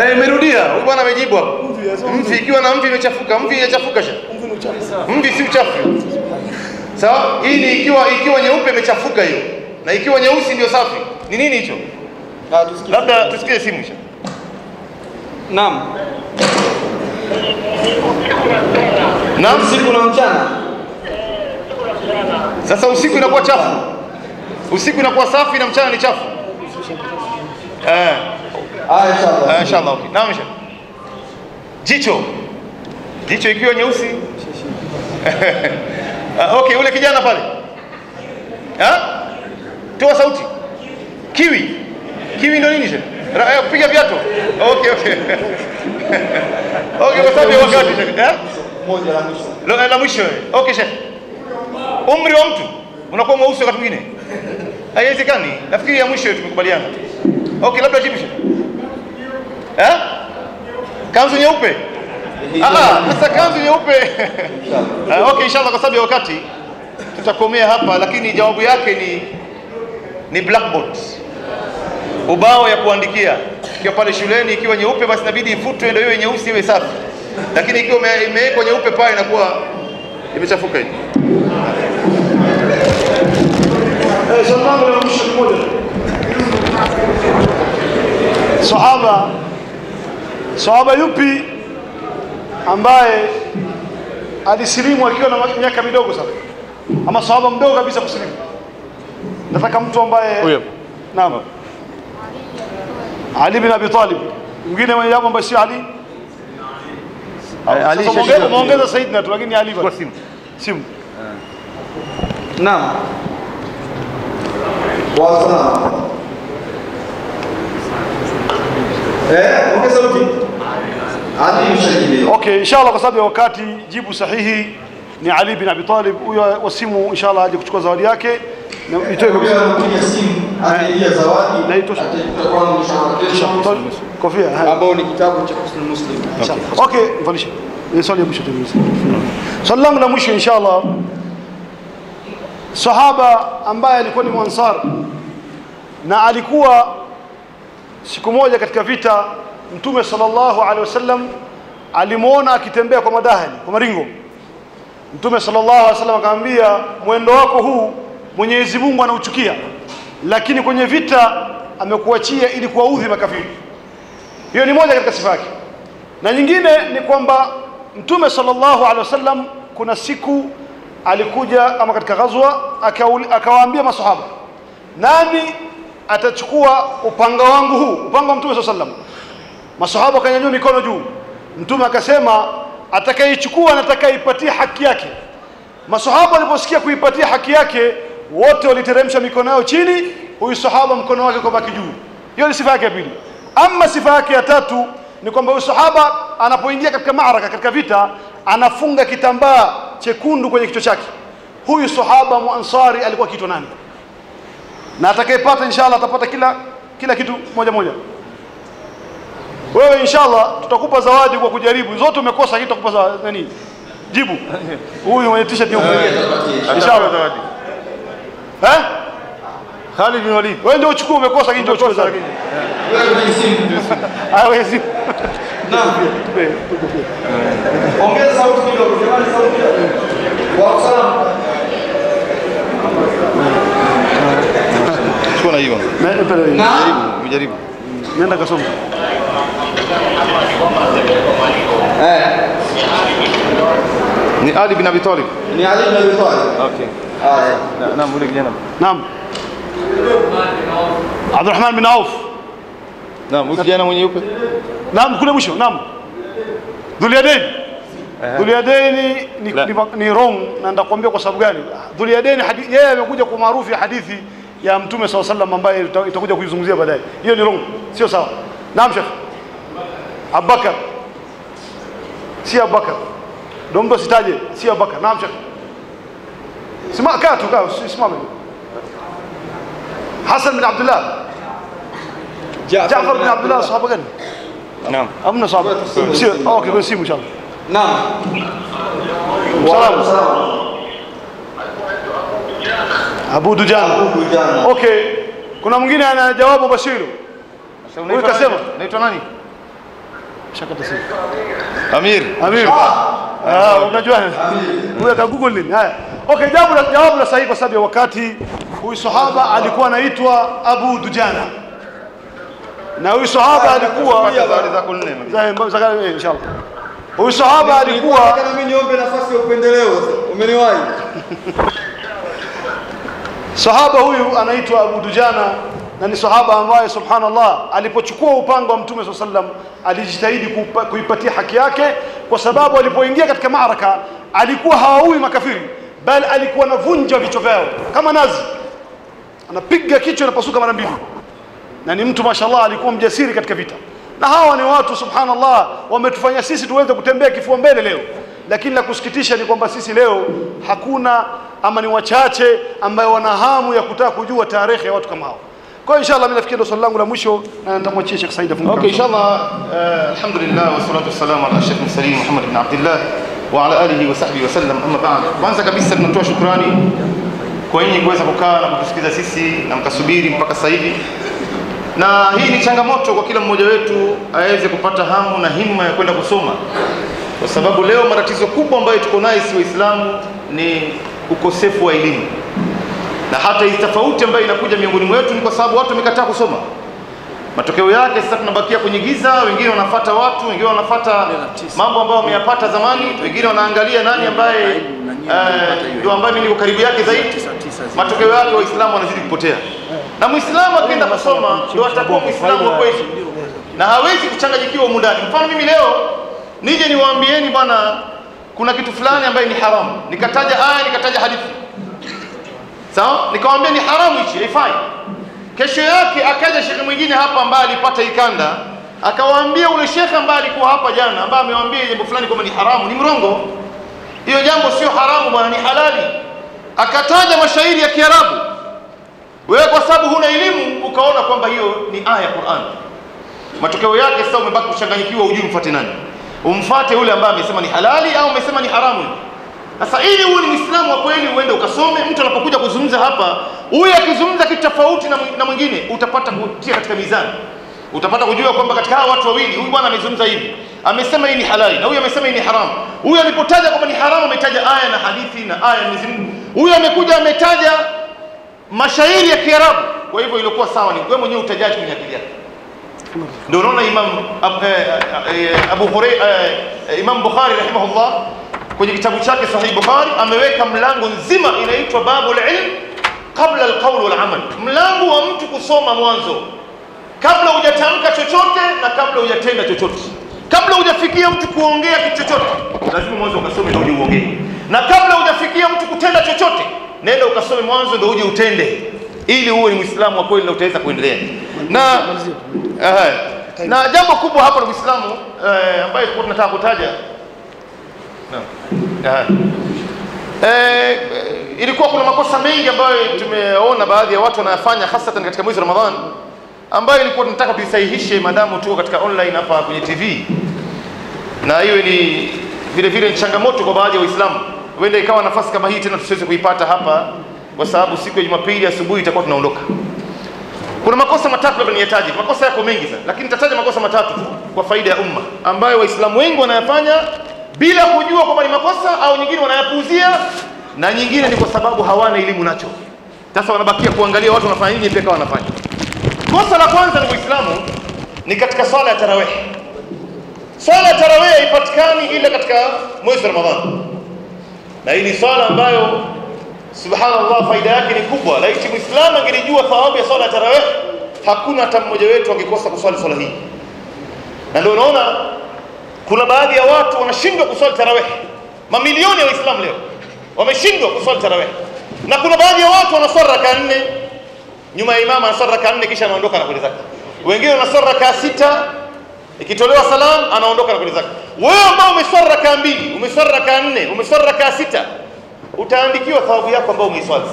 Speaker 2: Eh, imerudia. Huyu bwana amejibu hapo. Mvi ikiwa na mvi imechafuka, mvi imechafuka sha. Mvi si uchafu. Sawa? Hii ni ikiwa ikiwa nyeupe imechafuka hiyo. Na ikiwa nyeusi ndio safi. Ni nini hicho? Labda tusikie simu isha.
Speaker 4: Naam.
Speaker 2: Naam,
Speaker 4: Usiku na mchana.
Speaker 2: Sasa usiku inakuwa chafu. Usiku inakuwa safi na mchana ni chafu. Eh,
Speaker 4: Ah, inshallah.
Speaker 2: eh, inshallah okay. Naam. Jicho. Jicho ikiwa nyeusi. Ah, okay, ule kijana pale. Ha? Toa sauti. Kiwi. Kiwi ndio nini? Ra- eh, Kupiga viatu. Okay, okay. okay, kwa sababu ya wakati. Eh?
Speaker 4: Moja la mwisho.
Speaker 2: La, la mwisho. eh. Okay, Sheikh. Umri wa mtu unakuwa mweusi wakati mwingine? Haiwezekani. Nafikiri ya mwisho tumekubaliana. Okay, labda jibu Sheikh. Eh? Kanzu nyeupe? Ah, ah, sasa kanzu nyeupe. Ah, okay, inshallah kwa sababu ya wakati tutakomea hapa, lakini jawabu yake ni ni blackboard, ubao ya kuandikia. Ikiwa pale shuleni ikiwa nyeupe, basi inabidi ifutwe ndio iwe nyeusi, iwe safi. Lakini ikiwa ime- imewekwa nyeupe pale inakuwa imechafuka hivi.
Speaker 3: Eh. Sahaba sahaba yupi ambaye alisilimu akiwa na miaka midogo sana, ama sahaba mdogo kabisa kusilimu? Nataka mtu ambaye
Speaker 2: Huyo.
Speaker 3: naam, Ali bin Abi Talib. Mwingine mwenye jambo ambaye sio Ali.
Speaker 2: Ali
Speaker 3: umeongeza Saidna tu, lakini Ali
Speaker 2: Kwa simu.
Speaker 3: simu.
Speaker 4: Naam. wasa Eh, ongeza sauti. Ali mshajibiwa.
Speaker 3: Okay, inshallah kwa sababu ya wakati jibu sahihi ni Ali bin Abi Talib. Huyo wasimu inshallah aje kuchukua zawadi yake na itoe kabisa.
Speaker 4: Kwa simu ataingia zawadi.
Speaker 3: Na itosha.
Speaker 4: Ataikuta kwangu inshallah.
Speaker 3: Kofia.
Speaker 4: Ambao ni kitabu cha Husnul Muslim.
Speaker 3: Okay, mvalishe. Ni swali la mwisho tuliuliza. Swali langu la mwisho inshallah. Sahaba ambaye alikuwa ni Mwansar na alikuwa siku moja katika vita Mtume sallallahu alaihi wasallam alimwona akitembea kwa madahali, kwa maringo. Mtume sallallahu alaihi wasallam akamwambia, mwendo wako huu Mwenyezi Mungu anauchukia, lakini kwenye vita amekuachia ili kuwaudhi makafiri. Hiyo ni moja katika sifa yake. Na nyingine ni kwamba Mtume sallallahu alaihi wasallam kuna siku alikuja ama katika ghazwa akawaambia masahaba, nani atachukua upanga wangu huu, upanga wa Mtume sallallahu alaihi wasallam? Masahaba wakanyanyua mikono juu. Mtume akasema, atakayeichukua na atakayeipatia haki yake. Masahaba waliposikia kuipatia haki yake, wote waliteremsha mikono yao chini, huyu sahaba mkono wake kwa baki juu. Hiyo ni sifa yake ya pili. Ama sifa yake ya tatu ni kwamba huyu sahaba anapoingia katika maaraka, katika vita, anafunga kitambaa chekundu kwenye kichwa chake. Huyu sahaba muansari alikuwa kiitwa nani? Na atakayepata inshallah atapata kila kila kitu moja moja. wewe inshallah tutakupa zawadi kwa kujaribu zote umekosa hii tutakupa zawadi nani jibu huyu mwenye t-shirt inshallah
Speaker 2: zawadi
Speaker 3: eh Khalid bin Walid wewe ndio uchukue umekosa lakini ndio uchukue
Speaker 4: simu.
Speaker 3: ah wewe si
Speaker 4: Naam. Ongeza sauti kidogo. Jamani sauti. Wa salamu.
Speaker 2: chukua na hiyo
Speaker 4: Naam.
Speaker 2: jaribu
Speaker 3: nenda kasoma
Speaker 4: Eh.
Speaker 2: Ni Ali bin Abi Talib.
Speaker 4: Ni Ali bin Abi Talib.
Speaker 2: okay.
Speaker 4: Haya.
Speaker 2: naam ule kijana.
Speaker 3: Naam. Abdurrahman bin Auf.
Speaker 2: Naam huyu kijana mwenye yupe
Speaker 3: naam kule mwisho naam. Dhuliadain Dhuliadain ni, ni, ni wrong na nitakwambia kwa sababu gani. Dhuliadain yeye amekuja kwa maarufu ya hadithi ya Mtume SAW sallam ambaye itakuja kuizungumzia baadaye. Hiyo ni wrong. Sio sawa. Naam Sheikh. Abubakar. Si Abubakar ndio mtu asitaje si Abubakar naam Sheikh Sima kaa tu kaa simama Hassan bin Abdullah Jaafar bin Abdullah sahaba gani
Speaker 2: naam
Speaker 3: hamna sahaba sio okay kwa simu inshallah
Speaker 4: Naam.
Speaker 3: Salamu. Abu Dujana.
Speaker 4: Abu Dujana.
Speaker 3: Okay. Kuna mwingine ana jawabu Bashiru. Huyu kasema.
Speaker 2: naitwa nani
Speaker 3: Shakata simu.
Speaker 2: Amir
Speaker 3: Amir. Ah, unajua. huyo ka Google nini? Haya. Okay, jawabu la jawabu la sahihi kwa sababu ya wakati. Huyu sahaba alikuwa anaitwa Abu Dujana. Na huyu sahaba alikuwa eh, inshallah. Huyu sahaba alikuwa
Speaker 4: Nataka mimi niombe nafasi ya upendeleo. Umeniwahi.
Speaker 3: Sahaba huyu anaitwa Abu Dujana na ni sahaba ambaye subhanallah alipochukua upanga wa Mtume SAW sallam alijitahidi kuipatia haki yake kwa sababu alipoingia katika maraka alikuwa hawaui makafiri bali alikuwa anavunja vichwa vyao kama nazi. Anapiga kichwa inapasuka mara mbili. Na ni mtu mashallah alikuwa mjasiri katika vita. Na hawa ni watu subhanallah wametufanya sisi tuweze kutembea kifua mbele leo. Lakini la kusikitisha ni kwamba sisi leo hakuna ama ni wachache ambayo wana hamu ya kutaka kujua tarehe ya watu kama hao kwa hiyo inshallah mimi nafikiri ndio swali langu la mwisho na nitamwachia Sheikh Said afunge.
Speaker 2: Okay, inshallah alhamdulillah alhamdulillah wassalatu wassalamu ala Sheikh Salim Muhammad ibn Abdullah wa ala alihi wa sahbihi wa sallam amma ba'd. Kwanza kabisa tunatoa shukrani kwa nyinyi kuweza kukaa na kutusikiza sisi na mkasubiri mpaka sasa hivi. Na hii ni changamoto kwa kila mmoja wetu aweze kupata hamu na himma ya kwenda kusoma, kwa sababu leo matatizo kubwa ambayo tuko nayo si Waislamu ni ukosefu wa elimu, na hata hii tofauti ambayo inakuja miongoni mwetu ni kwa sababu watu wamekataa kusoma. Matokeo yake sasa tunabakia kwenye giza, wengine wanafata watu, wengine wanafata mambo ambayo wameyapata zamani, wengine wanaangalia nani ambaye eh, ndio ambaye mimi niko karibu yake zaidi. Matokeo yake Waislamu wanazidi kupotea, na Muislamu akienda kusoma ndio atakuwa Muislamu wa kweli na hawezi kuchanganyikiwa humu ndani. Mfano mimi leo nije niwaambieni bwana, kuna kitu fulani ambaye ni haramu, nikataja aya, nikataja hadithi, sawa, nikamwambia ni haramu hichi, haifai Kesho yake akaja shekhe mwingine hapa ambaye alipata ikanda, akawaambia ule shekhe ambaye alikuwa hapa jana, ambaye amewaambia jambo fulani kwamba ni haramu, ni mrongo. Hiyo jambo sio haramu bwana, ni halali. Akataja mashairi ya Kiarabu. Wewe kwa sababu huna elimu ukaona kwamba hiyo ni aya ya Qur'an. Matokeo yake sasa umebaki kuchanganyikiwa, hujui mfuate nani, umfuate yule ambaye amesema ni halali au amesema ni haramu. Sasa ili uwe ni Muislamu wa kweli, uende ukasome. Mtu anapokuja kuzungumza hapa, huyu akizungumza kitu tofauti na na mwingine, utapata kutia katika mizani, utapata kujua kwamba katika hawa watu wawili, huyu bwana amezungumza hivi, amesema hii ni halali, na huyu amesema hii ni haramu. Huyu alipotaja kwamba ni haramu, ametaja aya na hadithi na aya ya Mwenyezi Mungu. Huyu amekuja ametaja mashairi ya Kiarabu. Kwa hivyo ilikuwa sawa, ni wewe mwenyewe utajaji kwenye akili yako. Ndio unaona Imam Ab, eh, eh, Abu Hurairah eh, Imam Bukhari rahimahullah kwenye kitabu chake Sahih Bukhari ameweka mlango nzima inaitwa babul ilm qabla alqawl wal amal, mlango wa mtu kusoma mwanzo. Kabla hujatamka chochote na kabla hujatenda chochote, kabla hujafikia mtu kuongea kitu chochote, lazima mwanzo ukasome ndio uongee, na kabla hujafikia mtu kutenda chochote, nenda ukasome mwanzo ndio uje utende, ili uwe ni Muislamu wa kweli na utaweza kuendelea. Na eh, na jambo kubwa hapa la Uislamu eh, ambaye tunataka kutaja. Eh, eh, ilikuwa kuna makosa mengi ambayo tumeona baadhi ya watu wanayafanya hasatan katika mwezi wa Ramadhan ambayo ilikuwa tunataka tuisahihishe madamu tuko katika online hapa kwenye TV, na hiyo ni vile vile ni changamoto kwa baadhi ya Waislamu. Huenda ikawa nafasi kama hii tena tusiweze kuipata hapa, kwa sababu siku ya Jumapili asubuhi itakuwa tunaondoka. Kuna makosa matatu labda niyataje. Makosa yako mengi sana, lakini nitataja makosa matatu tu kwa faida ya umma ambayo Waislamu wengi wanayafanya bila kujua kwamba ni makosa, au nyingine wanayapuuzia, na nyingine ni kwa sababu hawana elimu nacho. Sasa wanabakia kuangalia watu wanafanya nini, mpaka wanafanya. Kosa la kwanza ni Uislamu ni katika swala ya tarawih. Swala ya tarawih haipatikani ila katika mwezi wa Ramadhani, na hii ni swala ambayo subhanallah, faida yake ni kubwa. Laiti Muislamu angelijua thawabu ya swala ya tarawih, hakuna hata mmoja wetu angekosa kuswali swala hii. Na ndio unaona kuna baadhi ya watu wanashindwa kuswali tarawih. Mamilioni ya Waislamu leo wameshindwa kuswali tarawih, na kuna baadhi ya watu wanaswali raka nne nyuma ya imamu, anaswali raka nne kisha anaondoka na kwenda zake. Wengine wanaswali raka sita ikitolewa salam anaondoka na kwenda zake. Wewe ambao umeswali raka mbili, umeswali raka nne, umeswali raka sita, utaandikiwa thawabu yako ambayo umeiswali,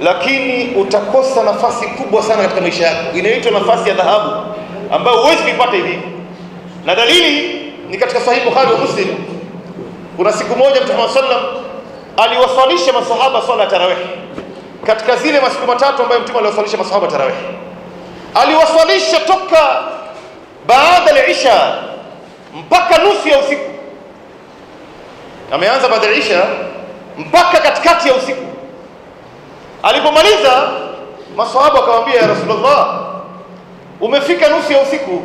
Speaker 2: lakini utakosa nafasi kubwa sana katika maisha yako, inaitwa nafasi ya dhahabu ambayo huwezi kuipata hivi. Na dalili ni katika Sahihi Bukhari wa Muslim. Kuna siku moja Mtume sallam aliwaswalisha masahaba swala ya tarawih, katika zile masiku matatu ambayo Mtume aliwaswalisha masahaba tarawih, aliwaswalisha toka baada ya isha mpaka nusu ya usiku. Ameanza baada ya isha mpaka katikati ya usiku. Alipomaliza maswahaba akamwambia, ya Rasulullah, umefika nusu ya usiku,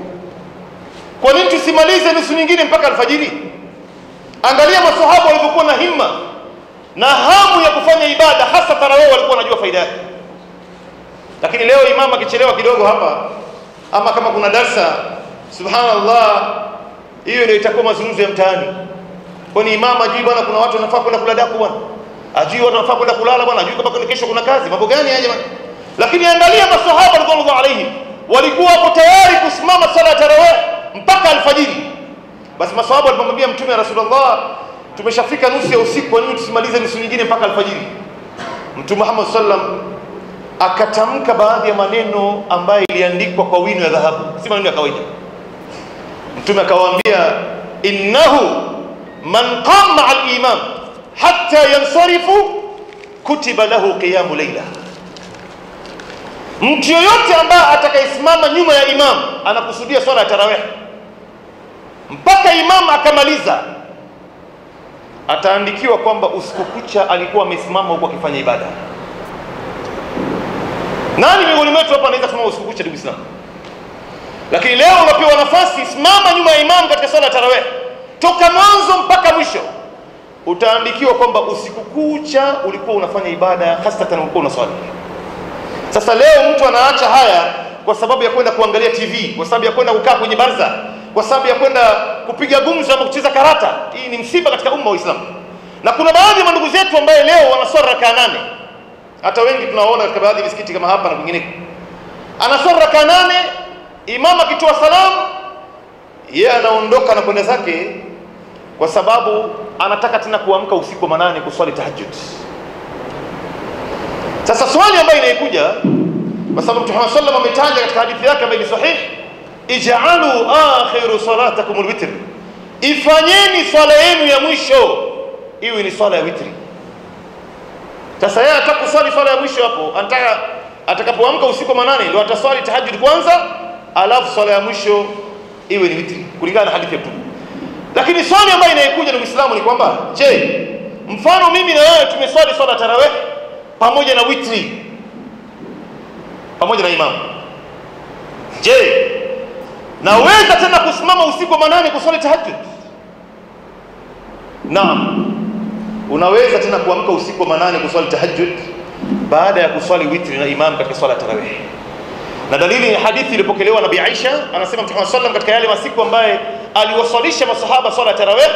Speaker 2: kwa nini tusimalize nusu nyingine mpaka alfajiri? Angalia maswahaba walivyokuwa na himma na hamu ya kufanya ibada, hasa tarawih, walikuwa wanajua faida yake. Lakini leo imam akichelewa kidogo hapa, ama kama kuna darsa, subhanallah, hiyo ndio itakuwa mazungumzo ya mtaani. Kwani imam ajui bwana, kuna watu wanafaa kwenda kula daku bwana, ajui watu wanafaa kwenda kulala bwana, ajui kama kesho kuna kazi, mambo gani haya jamani? Lakini angalia masahaba radhiallahu alaihim walikuwa wako tayari kusimama sala ya tarawih mpaka alfajiri. Basi masahaba walipomwambia Mtume ya Rasulullah, tumeshafika nusu ya usiku, kwa nini tusimalize nusu nyingine mpaka alfajiri? Mtume Muhammad sallam akatamka baadhi ya maneno ambayo iliandikwa kwa wino ya dhahabu, si maneno ya kawaida. Mtume akawaambia, innahu man qama al imam hatta yansarifu kutiba lahu qiyamu laila Mtu yoyote ambaye atakayesimama nyuma ya imam, anakusudia swala ya tarawih, mpaka imam akamaliza, ataandikiwa kwamba usiku kucha alikuwa amesimama huko akifanya ibada. Nani miongoni mwetu hapa anaweza kusimama usiku kucha, ndugu Islam? Lakini leo unapewa nafasi, simama nyuma ya imam katika swala ya tarawih, toka mwanzo mpaka mwisho, utaandikiwa kwamba usiku kucha ulikuwa unafanya ibada, hasatan ulikuwa unaswali. Sasa leo mtu anaacha haya kwa sababu ya kwenda kuangalia TV, kwa sababu ya kwenda kukaa kwenye barza, kwa sababu ya kwenda kupiga gumzo ama kucheza karata. Hii ni msiba katika umma wa Uislamu, na kuna baadhi ya mandugu zetu ambaye leo wanaswali rakaa nane. Hata wengi tunawaona katika baadhi ya misikiti kama hapa na kwingineko, anaswali rakaa nane, imam akitoa salamu, yeye anaondoka na kwenda zake, kwa sababu anataka tena kuamka usiku wa manane kuswali tahajjud. Sasa swali ambayo inaikuja kwa sababu Mtume Muhammad sallallahu alayhi wasallam ametaja katika hadithi yake ambayo ni sahihi, ij'alu akhiru salatakum alwitr, ifanyeni swala yenu ya mwisho iwe ni swala ya witri. Sasa yeye ataka kuswali swala ya mwisho hapo, anataka atakapoamka usiku wa manane ndio ataswali tahajjud kwanza, alafu swala ya mwisho iwe ni witri kulingana na hadithi ya Mtume. Lakini swali ambayo inaikuja na Uislamu ni kwamba je, mfano mimi na wewe tumeswali swala tarawih pamoja na witri pamoja na imamu. Je, naweza tena kusimama usiku wa manane kuswali tahajjud? Naam, unaweza tena kuamka usiku wa manane kuswali tahajjud baada ya kuswali witri na imam katika swala tarawih. Na dalili ni hadithi iliyopokelewa na Bi Aisha, anasema Mtume sallam katika yale masiku ambaye aliwaswalisha masahaba swala ya tarawih,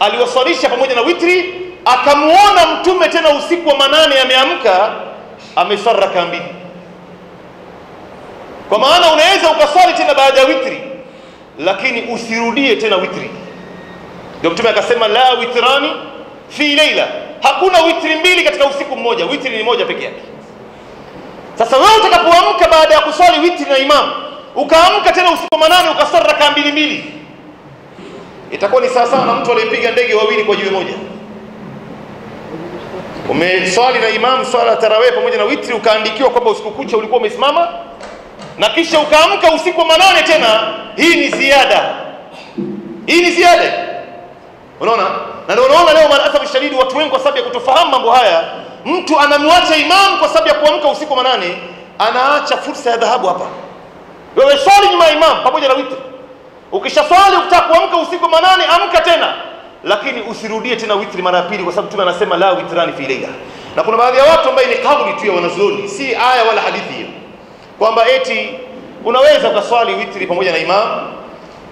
Speaker 2: aliwaswalisha pamoja na witri akamuona mtume tena usiku wa manane ameamka ameswali kambi. mbili. Kwa maana unaweza ukaswali tena baada ya witri, lakini usirudie tena witri. Ndio mtume akasema la witrani fi leila, hakuna witri mbili katika usiku mmoja, witri ni moja peke yake. Sasa wewe utakapoamka baada ya kuswali witri na imam ukaamka tena usiku manane ukaswali rakaa mbili mbili itakuwa ni sawasawa na mtu aliyepiga ndege wawili kwa jiwe moja. Umeswali na imam swala ya tarawih pamoja na witri ukaandikiwa kwamba usiku kucha ulikuwa umesimama na kisha ukaamka usiku wa manane tena hii ni ziada. Hii ni ziada. Unaona? Na ndio unaona leo maalasafu shadidi watu wengi kwa sababu ya kutofahamu mambo haya mtu anamwacha imam kwa sababu ya kuamka usiku manane anaacha fursa ya dhahabu hapa. Wewe swali nyuma ya imam pamoja na witri. Ukisha swali ukitaka kuamka usiku manane amka tena. Lakini usirudie tena witri mara ya pili kwa sababu mtume anasema la witrani fi laila na kuna baadhi ya watu ambaye ni kauli tu ya wanazuoni si aya wala hadithi. Hiyo kwamba eti unaweza ukaswali witri pamoja na imam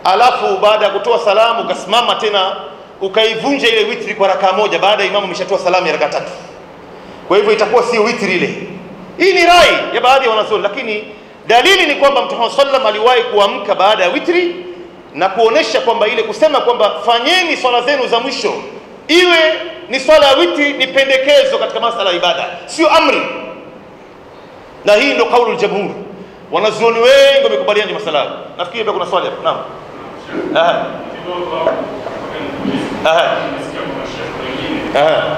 Speaker 2: alafu baada ya kutoa salamu ukasimama tena ukaivunja ile witri kwa rakaa moja baada ya imamu ameshatoa salamu ya rakaa tatu kwa hivyo itakuwa sio witri ile. Hii ni rai ya baadhi ya wanazuoni lakini dalili ni kwamba mtume sallam aliwahi kuamka baada ya witri na kuonesha kwamba ile kusema kwamba fanyeni swala zenu za mwisho. Iwe ni swala ya witri ni pendekezo katika masala ya ibada sio amri. Na hii ndo kaulu jamhur. wanazuoni wengi wamekubaliana ni masala nafikiri kuna swali hapo. Naam. Aha. Aha. Aha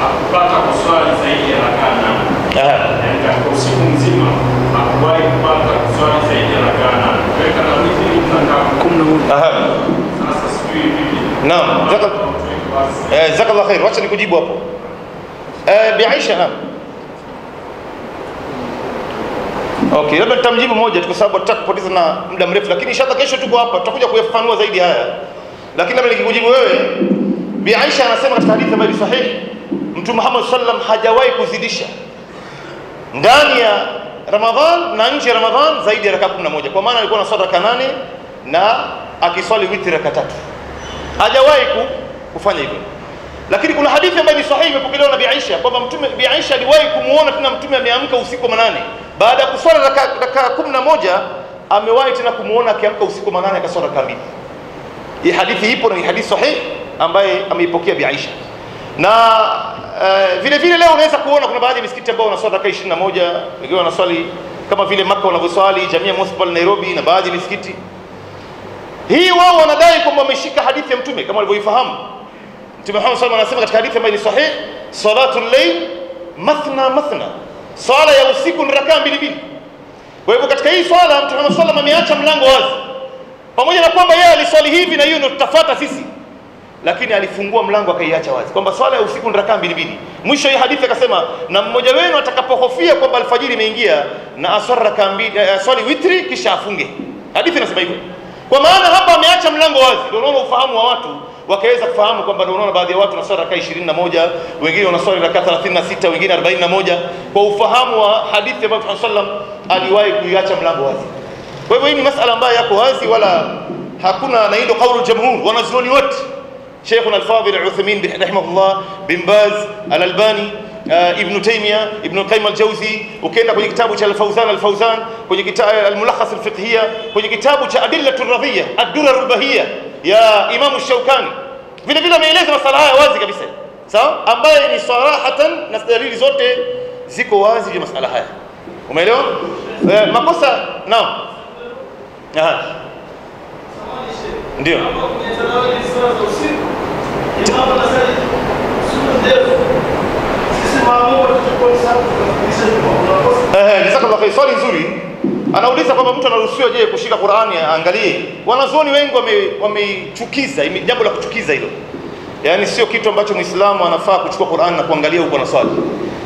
Speaker 10: hakupata kuswali zaidi ya rakaa nane yaani katika usiku mzima hakuwahi kupata kuswali zaidi ya rakaa nane weka na witri sasa sijui vipi
Speaker 2: naam Jazak- eh, jazakallah khair wacha nikujibu hapo. Eh, bi Aisha naam. Okay, labda nitamjibu moja tu kwa sababu hatutaki kupoteza na muda mrefu, lakini inshallah kesho tuko hapa tutakuja kuyafafanua zaidi haya. Lakini labda nikikujibu wewe, Bi Aisha anasema katika hadithi ambayo ni sahihi, Mtume Muhammad sallam hajawahi kuzidisha ndani ya Ramadhan na nje ya Ramadhan zaidi ya rakaa 11 kwa maana alikuwa anaswali rakaa nane na akiswali witri raka tatu. Hajawahi ku, kufanya hivyo. Lakini kuna hadithi ambayo ni sahihi imepokelewa na Bi Aisha kwamba mtume Bi Aisha aliwahi kumuona tena mtume ameamka usiku manane baada ya kuswali raka raka 11 amewahi tena kumuona akiamka usiku manane akaswali raka mbili. Hii hadithi ipo na ni hadithi sahihi ambaye ameipokea Bi Aisha. Na uh, vile vile leo unaweza kuona kuna baadhi ya misikiti ambao wanaswali raka 21, wengine wanaswali kama vile Maka wanavyoswali Jamia Mosque Nairobi na baadhi ya misikiti. Hii wao wanadai kwamba wameshika hadithi ya mtume kama walivyoifahamu. Mtume Muhammad sallallahu anasema katika hadithi ambayo ni sahih, salatul layl mathna mathna, swala ya usiku ni rakaa mbili mbili. Kwa hivyo katika hii swala Mtume Muhammad sallallahu ameacha mlango wazi, pamoja na kwamba yeye aliswali hivi na hiyo ndio tutafuata sisi, lakini alifungua mlango akaiacha wazi kwamba swala ya usiku ni rakaa mbili mbili. Mwisho hii hadithi akasema, na mmoja wenu atakapohofia kwamba alfajiri imeingia na aswali rakaa mbili, eh, aswali witri kisha afunge. Hadithi inasema hivyo. Kwa maana hapa ameacha mlango wazi, ndio unaona ufahamu wa watu wakaweza kufahamu kwamba ndio unaona baadhi ya watu wanaswali rakaa 21, wengine wanaswali rakaa 36, wengine 41 kwa ufahamu wa hadithi ambayo Mtume sallam aliwahi kuiacha mlango wazi. Kwa hivyo hii ni masala ambayo yako wazi, wala hakuna na hii ndio kaulu jamhur, wanazuoni wote شيخنا الفاضل عثمين رحمه الله بن باز الألباني آه، ابن تيمية ابن القيم الجوزي وكان في كتابه شا الفوزان الفوزان في كتاب آه، الملخص الفقهية في كتابه أدلة الرضية الدرة الربهية. يا إمام الشوكاني. في نبيلة ما يلزم الصلاة وازقة بس. سواء أبا يعني صراحة نستدل لزوجته زيكو وازق مسألة هاي. وما يلوم آه، ما قصة نعم. أها. ديو Swali nzuri. Anauliza kwamba mtu anaruhusiwa je kushika Qur'ani aangalie. Wanazuoni wengi wameichukiza, wame jambo la kuchukiza hilo. Yaani sio kitu ambacho Muislamu anafaa kuchukua Qur'ani na kuangalia huko na swali.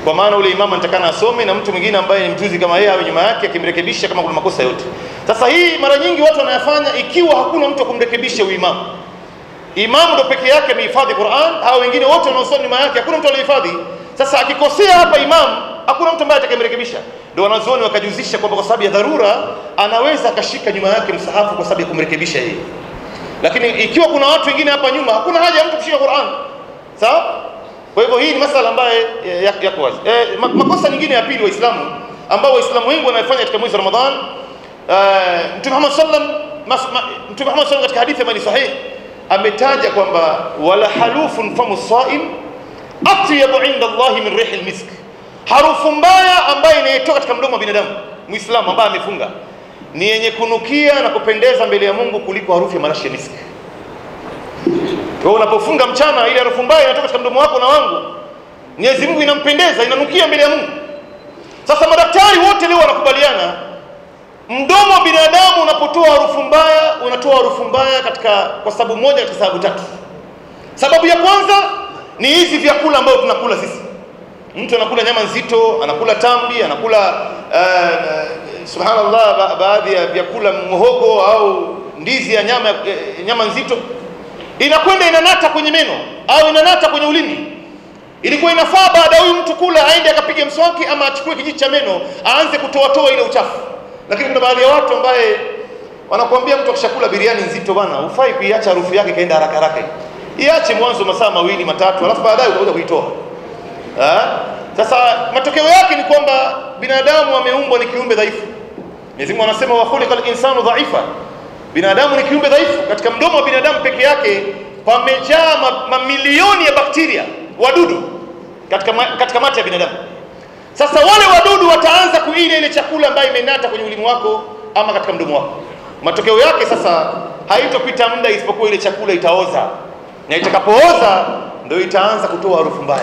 Speaker 2: Kwa maana ule imamu anatakana asome na mtu mwingine ambaye ni mjuzi kama yeye awe nyuma yake akimrekebisha kama kuna makosa yote. Sasa hii mara nyingi watu wanayafanya ikiwa hakuna mtu wa kumrekebisha uimamu. Imamu ndo peke yake amehifadhi Qur'an, hao wengine wote wanaosoma nyuma yake hakuna mtu aliyehifadhi. Sasa akikosea hapa imamu, hakuna mtu ambaye atakayemrekebisha. Ndio wanazuoni wakajuzisha kwamba kwa sababu ya dharura anaweza akashika nyuma yake msahafu kwa sababu ya kumrekebisha yeye. Lakini ikiwa kuna watu wengine hapa nyuma, hakuna haja ya mtu kushika Qur'an. Sawa? Kwa hivyo hii ni masala ambayo yako wazi. E, makosa nyingine ya pili Waislamu ambao Waislamu wengi wanafanya katika mwezi wa e, Mtume Muhammad sallam Mtume Muhammad sallam katika hadithi ambayo ni sahihi ametaja kwamba wala halufun famu saim atyabu inda Allahi min rihil misk, harufu mbaya ambayo inayotoka katika mdomo wa binadamu muislamu ambaye amefunga ni yenye kunukia na kupendeza mbele ya mungu kuliko harufu ya marashi ya miski wewe unapofunga mchana ile harufu mbaya inatoka katika mdomo wako na wangu mwenyezi mungu inampendeza inanukia mbele ya mungu. Sasa madaktari wote leo wanakubaliana mdomo wa binadamu unapotoa harufu mbaya unatoa harufu mbaya katika kwa sababu moja katika sababu tatu. Sababu ya kwanza ni hizi vyakula ambavyo tunakula sisi. Mtu anakula nyama nzito anakula tambi anakula uh, subhanallah ba baadhi ya vyakula mhogo au ndizi ya nyama, eh, nyama nzito. Inakwenda inanata kwenye meno au inanata kwenye ulimi. Ilikuwa inafaa baada ya huyu mtu kula aende akapiga mswaki ama achukue kijiti cha meno aanze kutoatoa ile uchafu lakini kuna baadhi ya watu ambaye wanakuambia mtu akishakula biriani nzito bana hufai kuiacha harufu yake kaenda haraka haraka iache mwanzo masaa mawili matatu alafu baadaye utakuja kuitoa? Sasa matokeo yake ni kwamba binadamu ameumbwa ni kiumbe dhaifu. Mwenyezi Mungu anasema wa khuliqal insanu dhaifa. Binadamu ni kiumbe dhaifu. Katika mdomo wa binadamu peke yake pamejaa ma- mamilioni ya bakteria, wadudu katika ma, katika mate ya binadamu. Sasa wale wadudu wataanza kuila ile chakula ambayo imenata kwenye ulimi wako ama katika mdomo wako. Matokeo yake sasa haitopita muda isipokuwa ile chakula itaoza, na itakapooza ndio itaanza kutoa harufu mbaya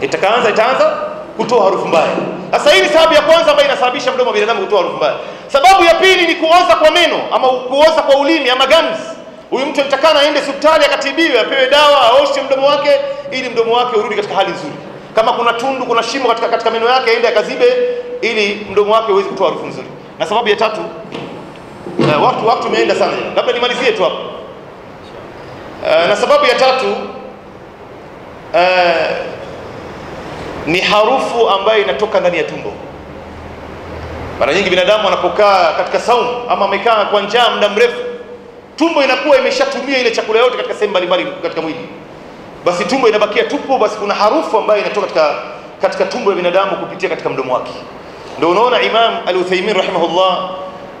Speaker 2: itakaanza itaanza kutoa harufu mbaya. Sasa hii ni sababu ya kwanza ambayo inasababisha mdomo wa binadamu kutoa harufu mbaya. Sababu ya pili ni kuoza kwa meno ama kuoza kwa ulimi ama gums. Huyu mtu anatakana aende hospitali akatibiwe, apewe dawa, aoshe mdomo wake ili mdomo wake urudi katika hali nzuri. Kama kuna tundu, kuna shimo katika, katika meno yake aende akazibe ili mdomo wake uweze kutoa harufu nzuri. Na sababu ya tatu uh, watu watu umeenda sana, labda nimalizie tu hapo. Uh, na sababu ya tatu uh, ni harufu ambayo inatoka ndani ya tumbo. Mara nyingi binadamu anapokaa katika saumu ama amekaa kwa njaa muda mrefu, tumbo inakuwa imeshatumia ile chakula yote katika sehemu mbalimbali katika mwili, basi tumbo inabakia tupo basi kuna harufu ambayo inatoka katika, katika tumbo ya binadamu kupitia katika mdomo wake. Ndio unaona Imam Al-Uthaymeen rahimahullah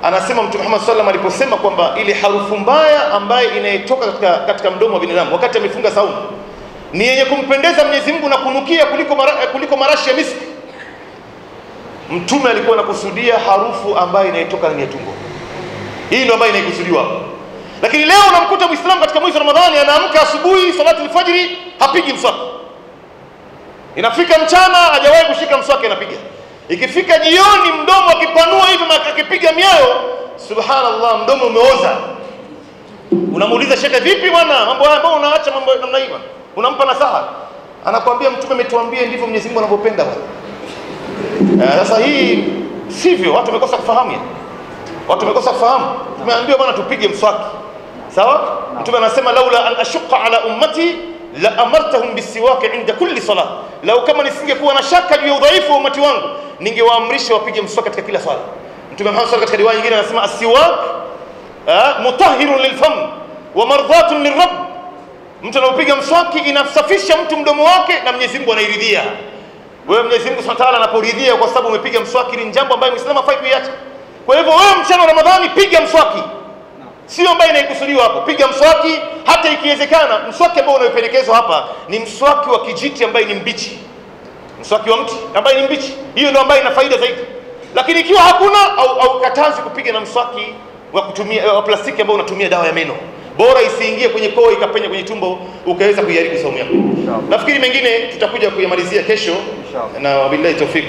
Speaker 2: anasema Mtume Muhammad sallam aliposema kwamba ile harufu mbaya ambayo inayotoka katika, katika mdomo wa binadamu wakati amefunga saumu ni yenye kumpendeza Mwenyezi Mungu na kunukia kuliko, mara, kuliko marashi ya miski. Mtume alikuwa anakusudia harufu ambayo inayotoka ndani ya tumbo. Hii ndio ambayo inaikusudiwa hapo. Lakini leo unamkuta Muislamu katika mwezi wa Ramadhani anaamka asubuhi salati alfajiri hapigi mswaki. Inafika mchana hajawahi kushika mswaki anapiga. Ikifika jioni mdomo akipanua hivi akipiga miayo, subhanallah, mdomo umeoza. Unamuuliza shekhe, vipi bwana, mambo haya mbona unaacha mambo namna hii bwana? unampa nasaha, anakwambia mtume ametuambia ndivyo Mwenyezi Mungu anavyopenda bwana. Eh, Sasa hii sivyo, watu wamekosa kufahamu. Watu wamekosa kufahamu. Tumeambiwa bwana tupige mswaki, sawa? Mtume anasema laula an ashuqa ala ummati la amartahum bisiwaki inda kulli salah, lau kama nisingekuwa na shaka juu ya udhaifu wa umati wangu ningewaamrisha wapige mswaki katika kila swala. Mtume Muhammad katika riwaya nyingine anasema asiwak mutahhirun lilfam wa mardhatun lirabb mtu anapopiga mswaki inasafisha mtu mdomo wake na Mwenyezi Mungu anairidhia. Wewe Mwenyezi Mungu Subhanahu wa Ta'ala anaporidhia kwa sababu umepiga mswaki ni jambo ambayo Muislamu hafai kuiacha. Kwa hivyo wewe mchana wa Ramadhani piga mswaki. Sio ambayo inaikusudiwa hapo. Piga mswaki hata ikiwezekana mswaki ambao unaopendekezwa hapa ni mswaki wa kijiti ambaye ni mbichi. Mswaki wa mti ambaye ni mbichi. Hiyo ndio ambayo ina faida zaidi. Lakini ikiwa hakuna au, au katazi kupiga na mswaki wa kutumia wa plastiki ambao unatumia dawa ya meno bora isiingie kwenye koo ikapenya kwenye tumbo ukaweza kuiharibu saumu yako. Nafikiri mengine tutakuja kuyamalizia kesho, na wabillahi tawfik.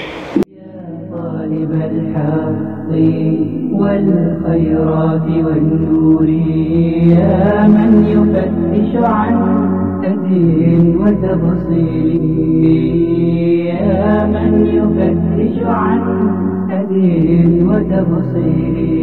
Speaker 1: طالب الحق والخيرات والنور. يا من يفتش عن هدي وتبصير يا من يفتش عن هدي وتبصير